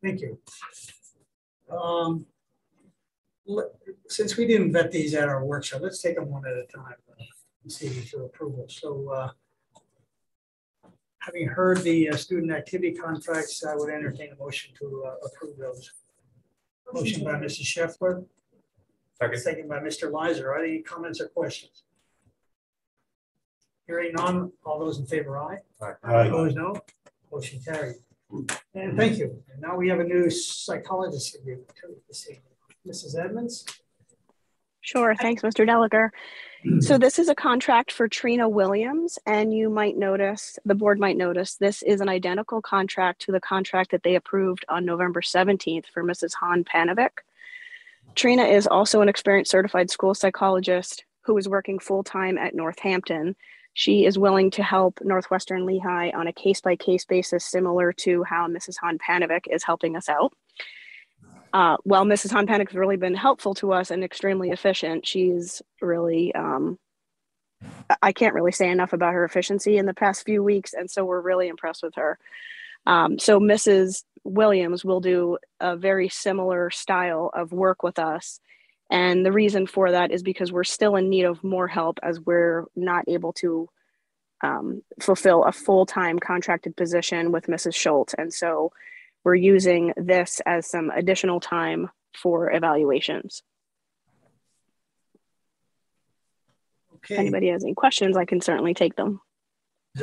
Thank you. Um, Since we didn't vet these at our workshop, let's take them one at a time and see for approval. So uh, having heard the uh, student activity contracts, I would entertain a motion to uh, approve those. Motion by Mrs. Scheffler, Second. second by Mr. Leiser. Any comments or questions? Hearing none, all those in favor, aye? Aye. Opposed, no? Motion carried. And thank you. And now we have a new psychologist agreement too this evening. Mrs. Edmonds? Sure, thanks, Mr. Delaker. So this is a contract for Trina Williams, and you might notice, the board might notice, this is an identical contract to the contract that they approved on November 17th for Mrs. Han Panovic. Trina is also an experienced certified school psychologist who is working full-time at Northampton. She is willing to help Northwestern Lehigh on a case-by-case basis, similar to how Mrs. Han Panovic is helping us out. Uh, while Mrs. Han Panic has really been helpful to us and extremely efficient, she's really, um, I can't really say enough about her efficiency in the past few weeks. And so we're really impressed with her. Um, so Mrs. Williams will do a very similar style of work with us. And the reason for that is because we're still in need of more help as we're not able to um, fulfill a full time contracted position with Mrs. Schultz. And so we're using this as some additional time for evaluations. If Okay, anybody has any questions, I can certainly take them.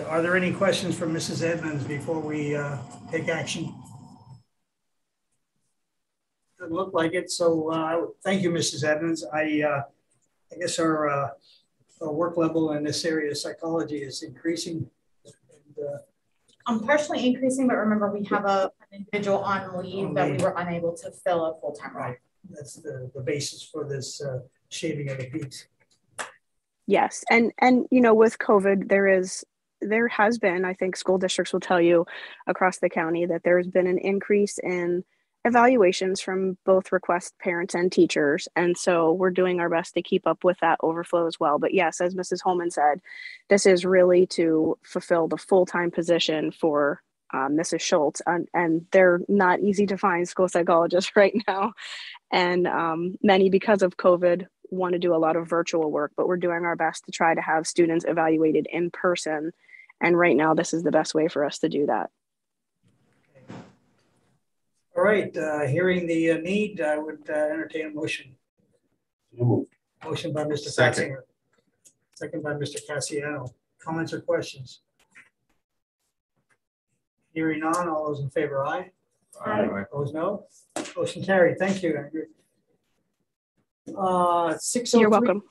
are there any questions from Mrs. Edmonds before we uh, take action? Doesn't look like it, so uh, thank you, Mrs. Edmonds. I, uh, I guess our, uh, our work level in this area of psychology is increasing. And, uh, um, partially increasing, but remember we have a individual on leave that we were unable to fill a full-time role. Right. That's the, the basis for this uh, shaving of the peaks. Yes, and and you know with COVID there is there has been I think school districts will tell you across the county that there's been an increase in evaluations from both request parents and teachers and so we're doing our best to keep up with that overflow as well but yes as Mrs. Holman said this is really to fulfill the full-time position for uh, Mrs. Schultz and, and they're not easy to find school psychologists right now and um, many because of COVID want to do a lot of virtual work, but we're doing our best to try to have students evaluated in person. And right now, this is the best way for us to do that. All right, uh, hearing the uh, need, I would uh, entertain a motion. Motion by Mr. Second. Fatsinger. Second by Mr. Cassiano. Comments or questions? Hearing none, all those in favor, aye. Aye. Opposed, no. Motion carried. Thank you, Andrew. Uh, six oh three. You're welcome.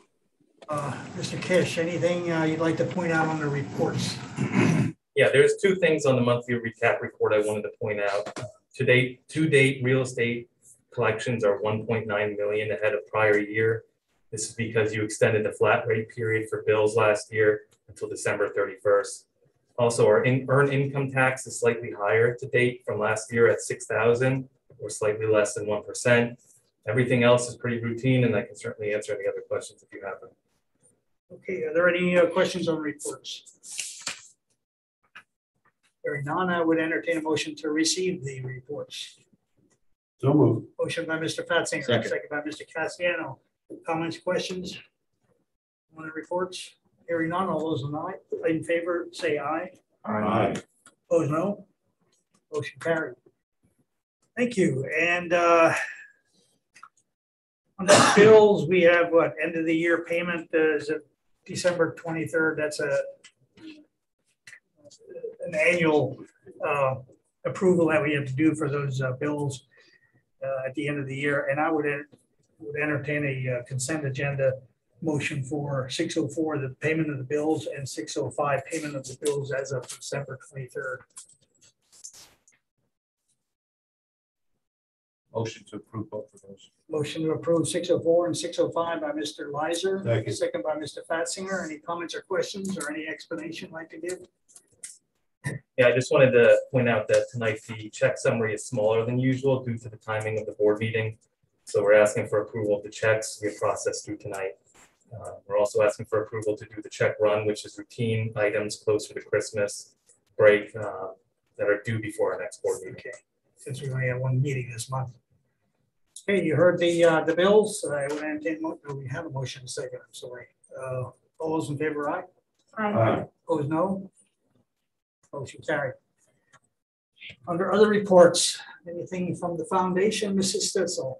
Uh, Mr. Kish, anything uh, you'd like to point out on the reports? Yeah, there's two things on the monthly recap report I wanted to point out. To date, to date, real estate collections are one point nine million ahead of prior year. This is because you extended the flat rate period for bills last year until December thirty-first. Also, our in, earned income tax is slightly higher to date from last year at six thousand or slightly less than one percent. Everything else is pretty routine and I can certainly answer any other questions if you have them. Okay, are there any uh, questions on reports? Hearing none, I would entertain a motion to receive the reports. So moved. Motion by Mr. Fatsinger, Second. second by Mr. Cassiano. Comments, questions? On the reports? Hearing none, all those in aye, in favor, say aye. Aye. Opposed, no. Motion carried. Thank you. And uh, on the bills, we have what, end of the year payment uh, is it December 23rd? That's a an annual uh, approval that we have to do for those uh, bills uh, at the end of the year. And I would would entertain a uh, consent agenda motion for 604, the payment of the bills, and 605, payment of the bills as of December 23rd. Motion to approve both of those. Motion to approve 604 and 605 by Mr. Leiser, Second. second by Mr. Fatsinger. Any comments or questions or any explanation you'd like to give? Yeah, I just wanted to point out that tonight the check summary is smaller than usual due to the timing of the board meeting. So we're asking for approval of the checks we have processed through tonight. Uh, We're also asking for approval to do the check run, which is routine items closer to Christmas break uh, that are due before our next board meeting. Okay, since we only have one meeting this month. Okay, you heard the, uh, the bills. I would entertain, mo- we have a motion second, I'm sorry. Uh, All those in favor, aye? Aye. Opposed, no? Motion carried. Under other reports, anything from the foundation, Mrs. Stitzel?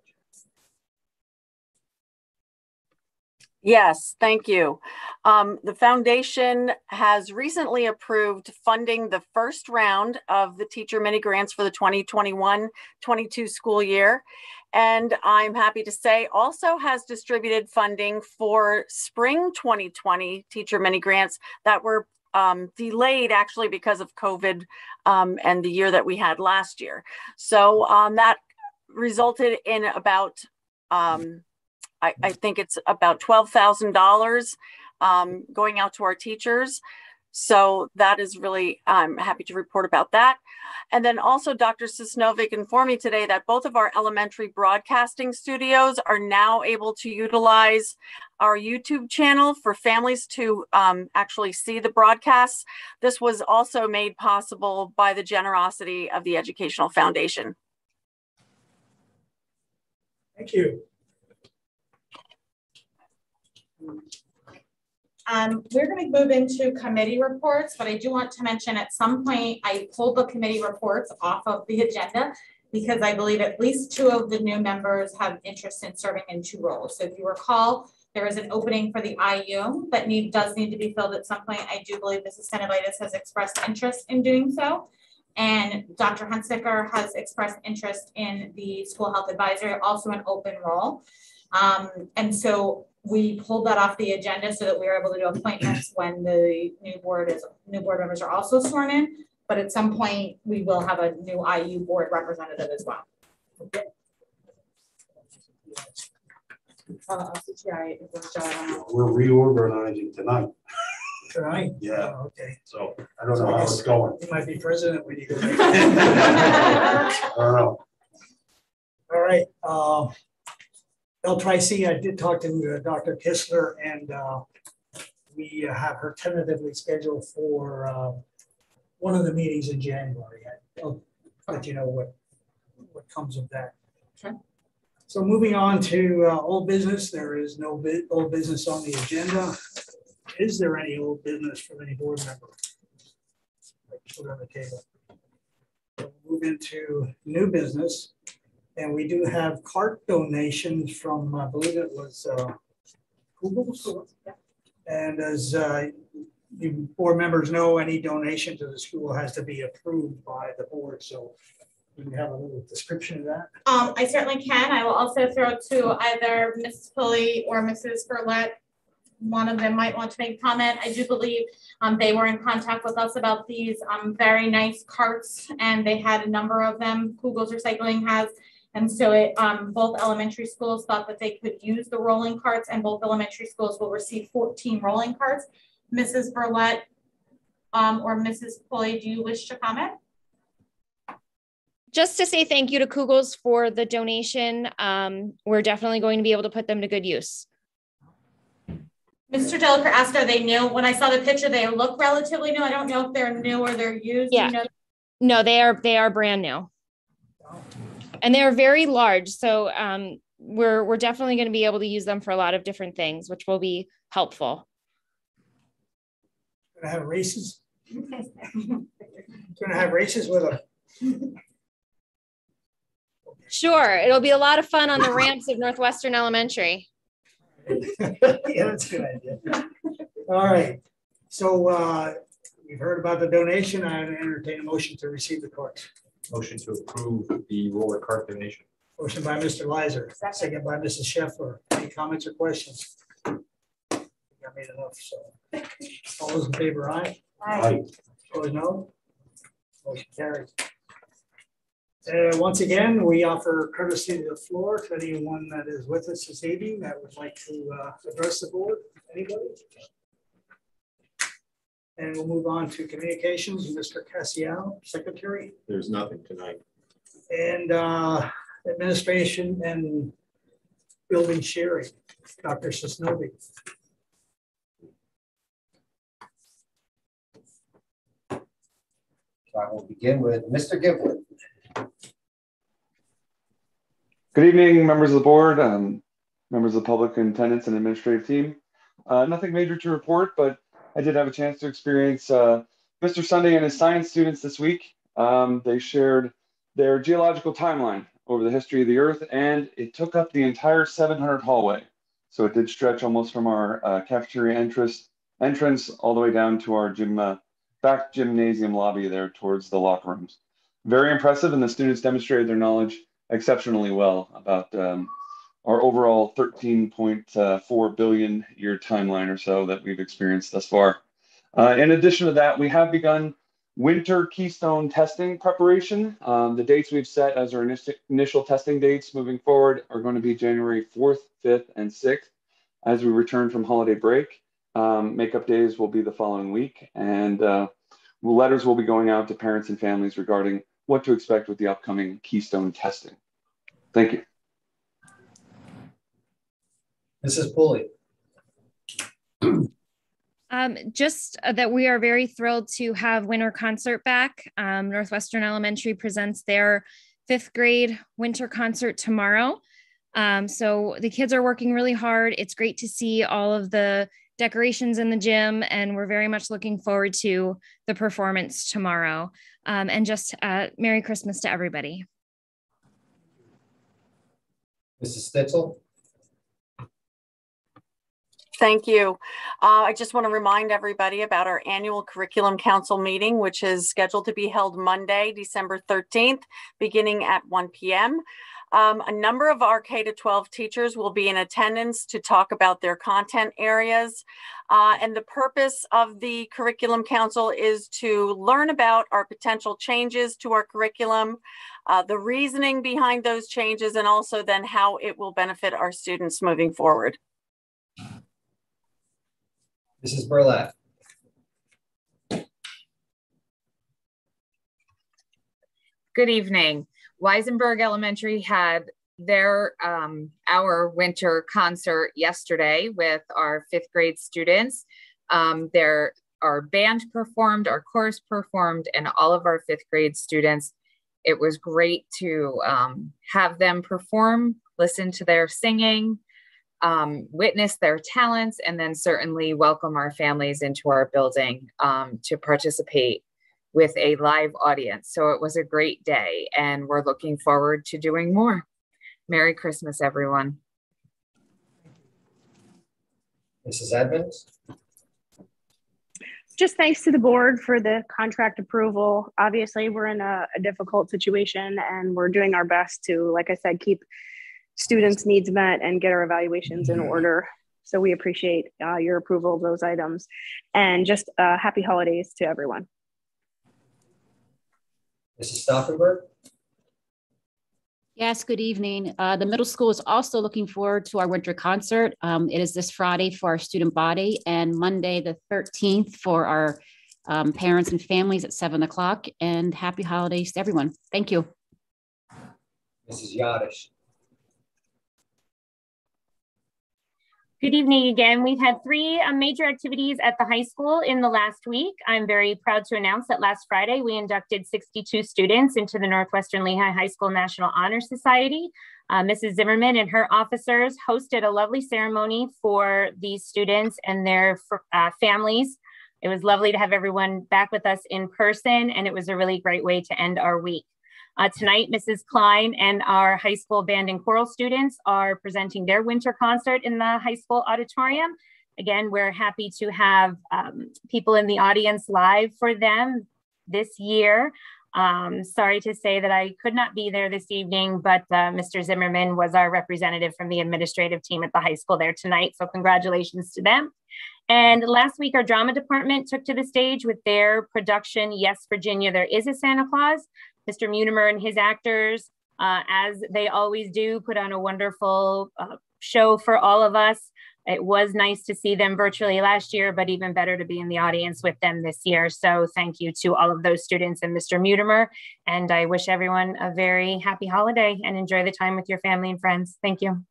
Yes, thank you. Um, the foundation has recently approved funding the first round of the teacher mini grants for the 2021-22 school year. And I'm happy to say also has distributed funding for spring 2020 teacher mini grants that were um, delayed actually because of COVID um, and the year that we had last year. So um, that resulted in about um, I, I think it's about twelve thousand dollars um, going out to our teachers. So that is really, I'm happy to report about that. And then also Dr. Sisnovic informed me today that both of our elementary broadcasting studios are now able to utilize our YouTube channel for families to um, actually see the broadcasts. This was also made possible by the generosity of the Educational Foundation. Thank you. Um, we're gonna move into committee reports, but I do want to mention at some point, I pulled the committee reports off of the agenda because I believe at least two of the new members have interest in serving in two roles. So if you recall, there is an opening for the IU that need, does need to be filled at some point. I do believe Mrs. Stenovitis has expressed interest in doing so. And Dr. Hunsicker has expressed interest in the school health advisory, also an open role. Um, and so we pulled that off the agenda so that we were able to do appointments when the new board is, new board members are also sworn in. but at some point, we will have a new IU board representative as well. Uh, CTI, it was, We're reorganizing tonight, Tonight? Yeah. Oh, Okay. so I don't know how it's going. You might be president when you go. I don't know. All right, uh, L Trice, I did talk to uh, Dr. Kistler and, uh, we have her tentatively scheduled for, uh, one of the meetings in January. I'll let you know what, what comes of that. Okay. So moving on to, uh, old business, there is no bit, old business on the agenda. Is there any old business from any board member? Put on the table. We'll Move into new business. And we do have cart donations from, I believe it was, uh, Kugels. And as, uh, you board members know, any donation to the school has to be approved by the board, so you have a little description of that. Um, I certainly can. I will also throw to either Mrs. Pulley or Mrs. Burlett. One of them might want to make comment. I do believe, um, they were in contact with us about these, um, very nice carts and they had a number of them. Kugels Recycling has. And so it, um, both elementary schools thought that they could use the rolling carts and both elementary schools will receive fourteen rolling carts. Mrs. Burlett, um, or Mrs. Pulley, do you wish to comment? just to say thank you to Kugels for the donation. Um, we're definitely going to be able to put them to good use. Mr. Delaker asked, are they new? When I saw the picture, they look relatively new. I don't know if they're new or they're used. You Yeah. know- No, they are they are brand new, and they are very large. So um, we're we're definitely going to be able to use them for a lot of different things, which will be helpful. Gonna have races. Gonna have races with them. Sure, it'll be a lot of fun on the ramps of Northwestern Elementary. Yeah, that's a good idea. All right, so uh, we've heard about the donation. I entertain a motion to receive the cards. Motion to approve the roller cart donation. Motion by Mr. Leiser, second by Mrs. Scheffler. Any comments or questions? I made enough, so. All those in favor, aye? Aye. Opposed, no? Motion carries. Uh, once again, we offer courtesy of the floor to anyone that is with us this evening that would like to uh, address the board. Anybody? And we'll move on to communications. Mr. Cassiano, Secretary, There's nothing tonight. and uh, administration and building sharing, Dr. Sisnobi. So I will begin with Mr. Giblin. Good evening, members of the board, um, members of the public and tenants and administrative team. Uh, nothing major to report, but I did have a chance to experience uh, Mr. Sunday and his science students this week. Um, they shared their geological timeline over the history of the Earth, and it took up the entire 700 hallway. So it did stretch almost from our uh, cafeteria entrance, entrance all the way down to our gym, uh, back gymnasium lobby there towards the locker rooms. Very impressive, and the students demonstrated their knowledge exceptionally well about um, our overall 13.4 billion year timeline or so that we've experienced thus far. Uh, in addition to that, we have begun winter keystone testing preparation. Um, the dates we've set as our initi- initial testing dates moving forward are going to be January 4th, 5th, and 6th as we return from holiday break. Um, makeup days will be the following week, and uh, letters will be going out to parents and families regarding what to expect with the upcoming keystone testing. Thank you. Mrs. Pulley. Um, just uh, that we are very thrilled to have winter concert back. Um, Northwestern Elementary presents their fifth grade winter concert tomorrow. Um, so the kids are working really hard. It's great to see all of the decorations in the gym, and we're very much looking forward to the performance tomorrow. Um, and just uh, Merry Christmas to everybody. Mrs. Stitzel. Thank you. Uh, I just want to remind everybody about our annual Curriculum Council meeting, which is scheduled to be held Monday, December 13th, beginning at 1 p.m. Um, a number of our K to 12 teachers will be in attendance to talk about their content areas. Uh, and the purpose of the Curriculum Council is to learn about our potential changes to our curriculum, uh, the reasoning behind those changes, and also then how it will benefit our students moving forward. Mrs. Burlett. Good evening. Weisenberg Elementary had their um, our winter concert yesterday with our fifth grade students. Um, their our band performed, our chorus performed, and all of our fifth grade students. It was great to um, have them perform, listen to their singing, um, witness their talents, and then certainly welcome our families into our building um, to participate with a live audience. So it was a great day, and we're looking forward to doing more. Merry Christmas, everyone. Mrs. Edmonds. Just thanks to the board for the contract approval. Obviously, we're in a, a difficult situation and we're doing our best to, like I said, keep students' needs met and get our evaluations in order. So we appreciate uh, your approval of those items and just uh, happy holidays to everyone. Mrs. Stauffenberg. Yes, good evening. Uh, the middle school is also looking forward to our winter concert. Um, it is this Friday for our student body and Monday the 13th for our um, parents and families at 7 o'clock. And happy holidays to everyone. Thank you. Mrs. Yadish. Good evening again. We've had three uh, major activities at the high school in the last week. I'm very proud to announce that last Friday we inducted 62 students into the Northwestern Lehigh High School National Honor Society. Uh, Mrs. Zimmerman and her officers hosted a lovely ceremony for these students and their uh, families. It was lovely to have everyone back with us in person, and it was a really great way to end our week. Uh, tonight, Mrs. Klein and our high school band and choral students are presenting their winter concert in the high school auditorium. Again, we're happy to have um, people in the audience live for them this year. Um, sorry to say that I could not be there this evening, but uh, Mr. Zimmerman was our representative from the administrative team at the high school there tonight. So congratulations to them. And last week, our drama department took to the stage with their production, Yes, Virginia, There is a Santa Claus. Mr. Mutimer and his actors, uh, as they always do, put on a wonderful uh, show for all of us. It was nice to see them virtually last year, but even better to be in the audience with them this year. So thank you to all of those students and Mr. Mutimer. And I wish everyone a very happy holiday and enjoy the time with your family and friends. Thank you.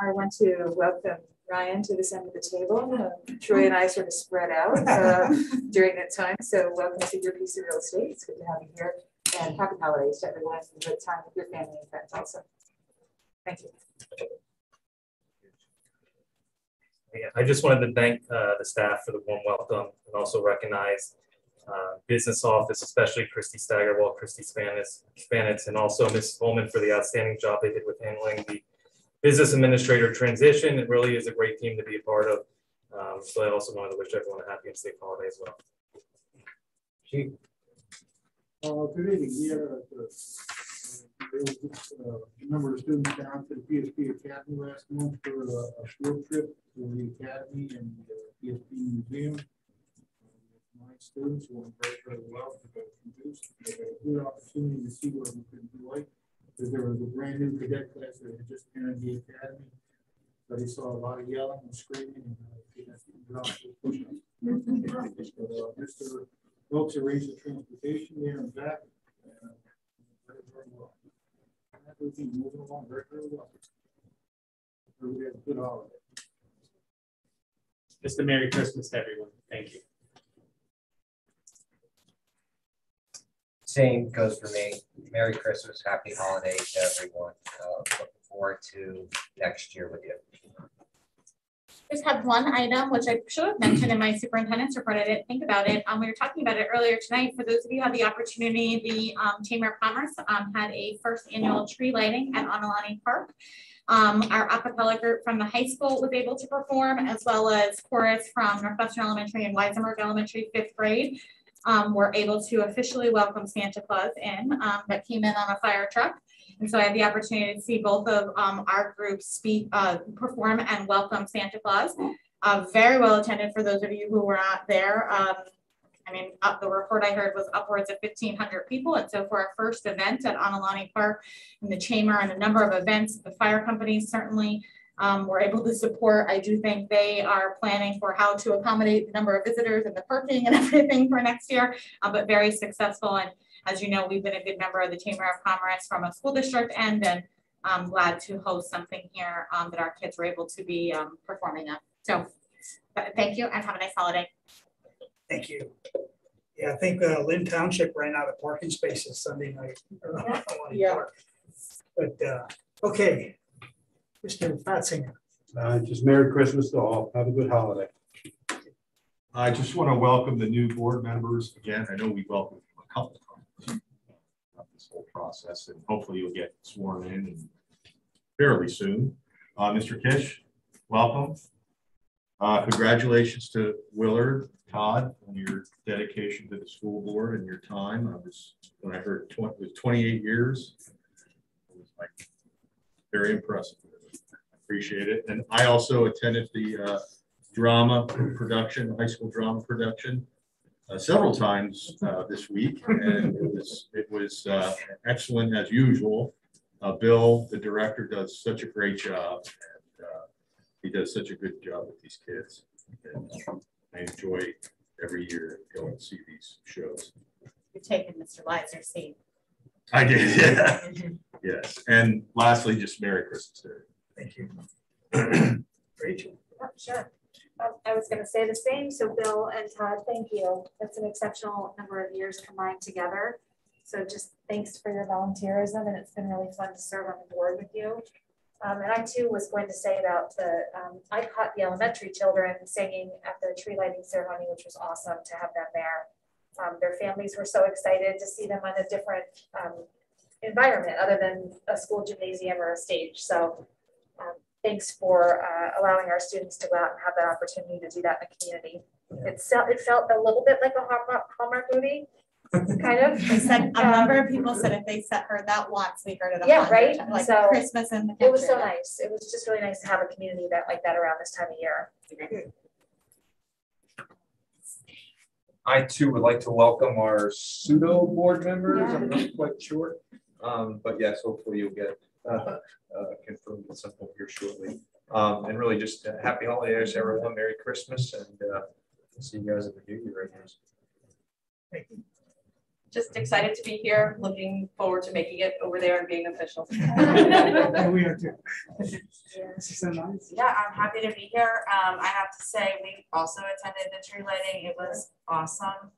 I want to welcome Ryan to this end of the table. Uh, Troy and I sort of spread out uh, during that time. So welcome to your piece of real estate. It's good to have you here. And happy holidays to everyone and good time with your family and friends also. Thank you. Yeah, I just wanted to thank uh, the staff for the warm welcome and also recognize uh, business office, especially Christy Staggerwell, Christy Spanis, Spanitz, and also Ms. Holman for the outstanding job they did with handling the business administrator transition. It really is a great team to be a part of. Um, so I also wanted to wish everyone a happy and safe holiday as well. Chief. Uh, good evening. We had a, a, a number of students down to the PSP Academy last month for a, a field trip for the Academy and the PSP Museum. My students went very, very well to go introduced. They had a good opportunity to see what we could do like because there was a brand new cadet class that had just entered the academy. But he saw a lot of yelling and screaming and uh, Mr. Wilkes arranged the transportation there and back. Uh, moving along very, very well. A good holiday. Just a Merry Christmas to everyone. Thank you. Same goes for me. Merry Christmas, happy holidays to everyone. Uh, looking forward to next year with you. Just had one item, which I should have mentioned in my superintendent's report. I didn't think about it. Um, we were talking about it earlier tonight. For those of you who had the opportunity, the um, Chamber of Commerce um, had a first annual tree lighting at Ontelaunee Park. Um, our acapella group from the high school was able to perform, as well as chorus from Northwestern Elementary and Weisenberg Elementary fifth grade. Um, were able to officially welcome Santa Claus in um, that came in on a fire truck. And so I had the opportunity to see both of um, our groups speak, uh, perform and welcome Santa Claus. Uh, very well attended for those of you who were not there. Um, I mean, up the report I heard was upwards of 1,500 people. And so for our first event at Ontelaunee Park and the Chamber and a number of events, the fire companies certainly um, were able to support. I do think they are planning for how to accommodate the number of visitors and the parking and everything for next year, uh, but very successful. And as you know, we've been a good member of the Chamber of Commerce from a school district end, and I'm glad to host something here um, that our kids were able to be um, performing at. So thank you and have a nice holiday. Thank you. Yeah, I think uh, Lynn Township ran out of parking spaces Sunday night. Yeah. But, uh, okay, Mr. Fatsinger. Uh, just Merry Christmas to all. Have a good holiday. I just want to welcome the new board members again. I know we welcomed them a couple of times. throughout This whole process and hopefully you'll get sworn in and fairly soon. Uh, Mr. Kish, welcome. Uh, congratulations to Willard, Todd, on your dedication to the school board and your time. I was, when I heard twenty, it was twenty-eight years. It was like very impressive. Appreciate it. And I also attended the, uh, drama production, high school drama production, uh, several times uh, this week, and it was it was uh, excellent as usual. Uh, Bill, the director, does such a great job, and uh, he does such a good job with these kids. And I enjoy every year going to see these shows. You're taking Mr. Leiser's seat. I did, yeah. yes. And lastly, just Merry Christmas to Thank you. Rachel. Yep, Sure. Um, I was gonna say the same, so Bill and Todd, thank you. That's an exceptional number of years combined together. So just thanks for your volunteerism and it's been really fun to serve on the board with you. Um, and I too was going to say about the, um, I caught the elementary children singing at the tree lighting ceremony, which was awesome to have them there. Um, their families were so excited to see them on a different, um, environment other than a school gymnasium or a stage. So thanks for uh, allowing our students to go out and have that opportunity to do that in the community. It felt, it felt a little bit like a Hallmark, Hallmark movie, kind of. They said, a number of people said if they said heard that once, we heard it a Yeah, hundred right? Like So, Christmas in the It was so nice. It was just really nice to have a community event like that around this time of year. I too would like to welcome our pseudo board members. I'm not quite sure. Um, but yes, hopefully you'll get, uh, uh, confirmed with something here shortly. Um, and really just uh, happy holidays, everyone. Merry Christmas and, uh, see you guys at the new year. Thank you Just excited to be here, looking forward to making it over there and being official. We are too. This is so nice. Yeah, I'm happy to be here. Um, I have to say, we also attended the tree lighting. It was awesome.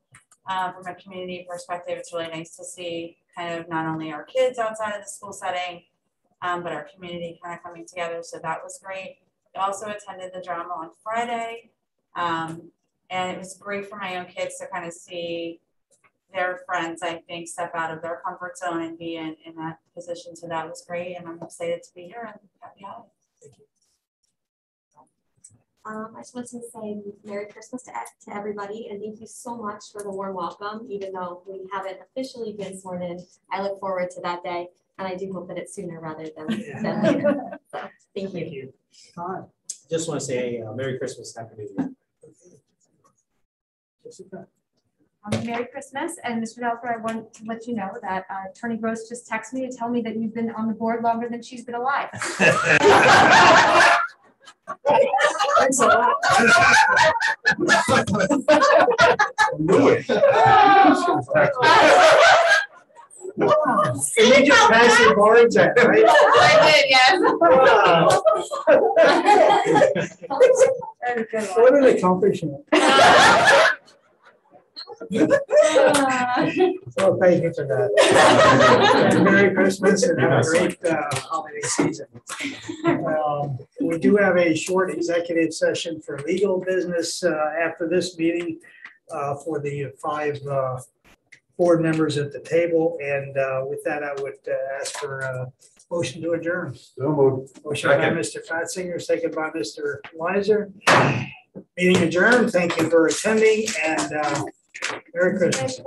Uh, from a community perspective, it's really nice to see kind of not only our kids outside of the school setting, um, but our community kind of coming together. So that was great. I also attended the drama on Friday. Um, and it was great for my own kids to kind of see their friends, I think, step out of their comfort zone and be in, in that position. So that was great. And I'm excited to be here and happy holidays. Um, I just want to say Merry Christmas to, to everybody and thank you so much for the warm welcome. Even though we haven't officially been sworn in, I look forward to that day and I do hope that it's sooner rather than, than later. So, thank you. Thank you. Just want to say uh, Merry Christmas, Happy New Year. Jessica. Um, Merry Christmas, and Mr. Delfer, I want to let you know that uh, Attorney Gross just texted me to tell me that you've been on the board longer than she's been alive. Thanks a lot. Knew it. And you just passed your bar exam, right? I did, yes. Wow. What an accomplishment. So thank you for that. And Merry Christmas and have a great uh, holiday season. Um, We do have a short executive session for legal business uh, after this meeting uh, for the five uh, board members at the table. And uh, with that, I would uh, ask for a motion to adjourn. So moved. Motion by Mr. Fatsinger, second by Mr. Weiser. Meeting adjourned. Thank you for attending and uh, Merry Christmas.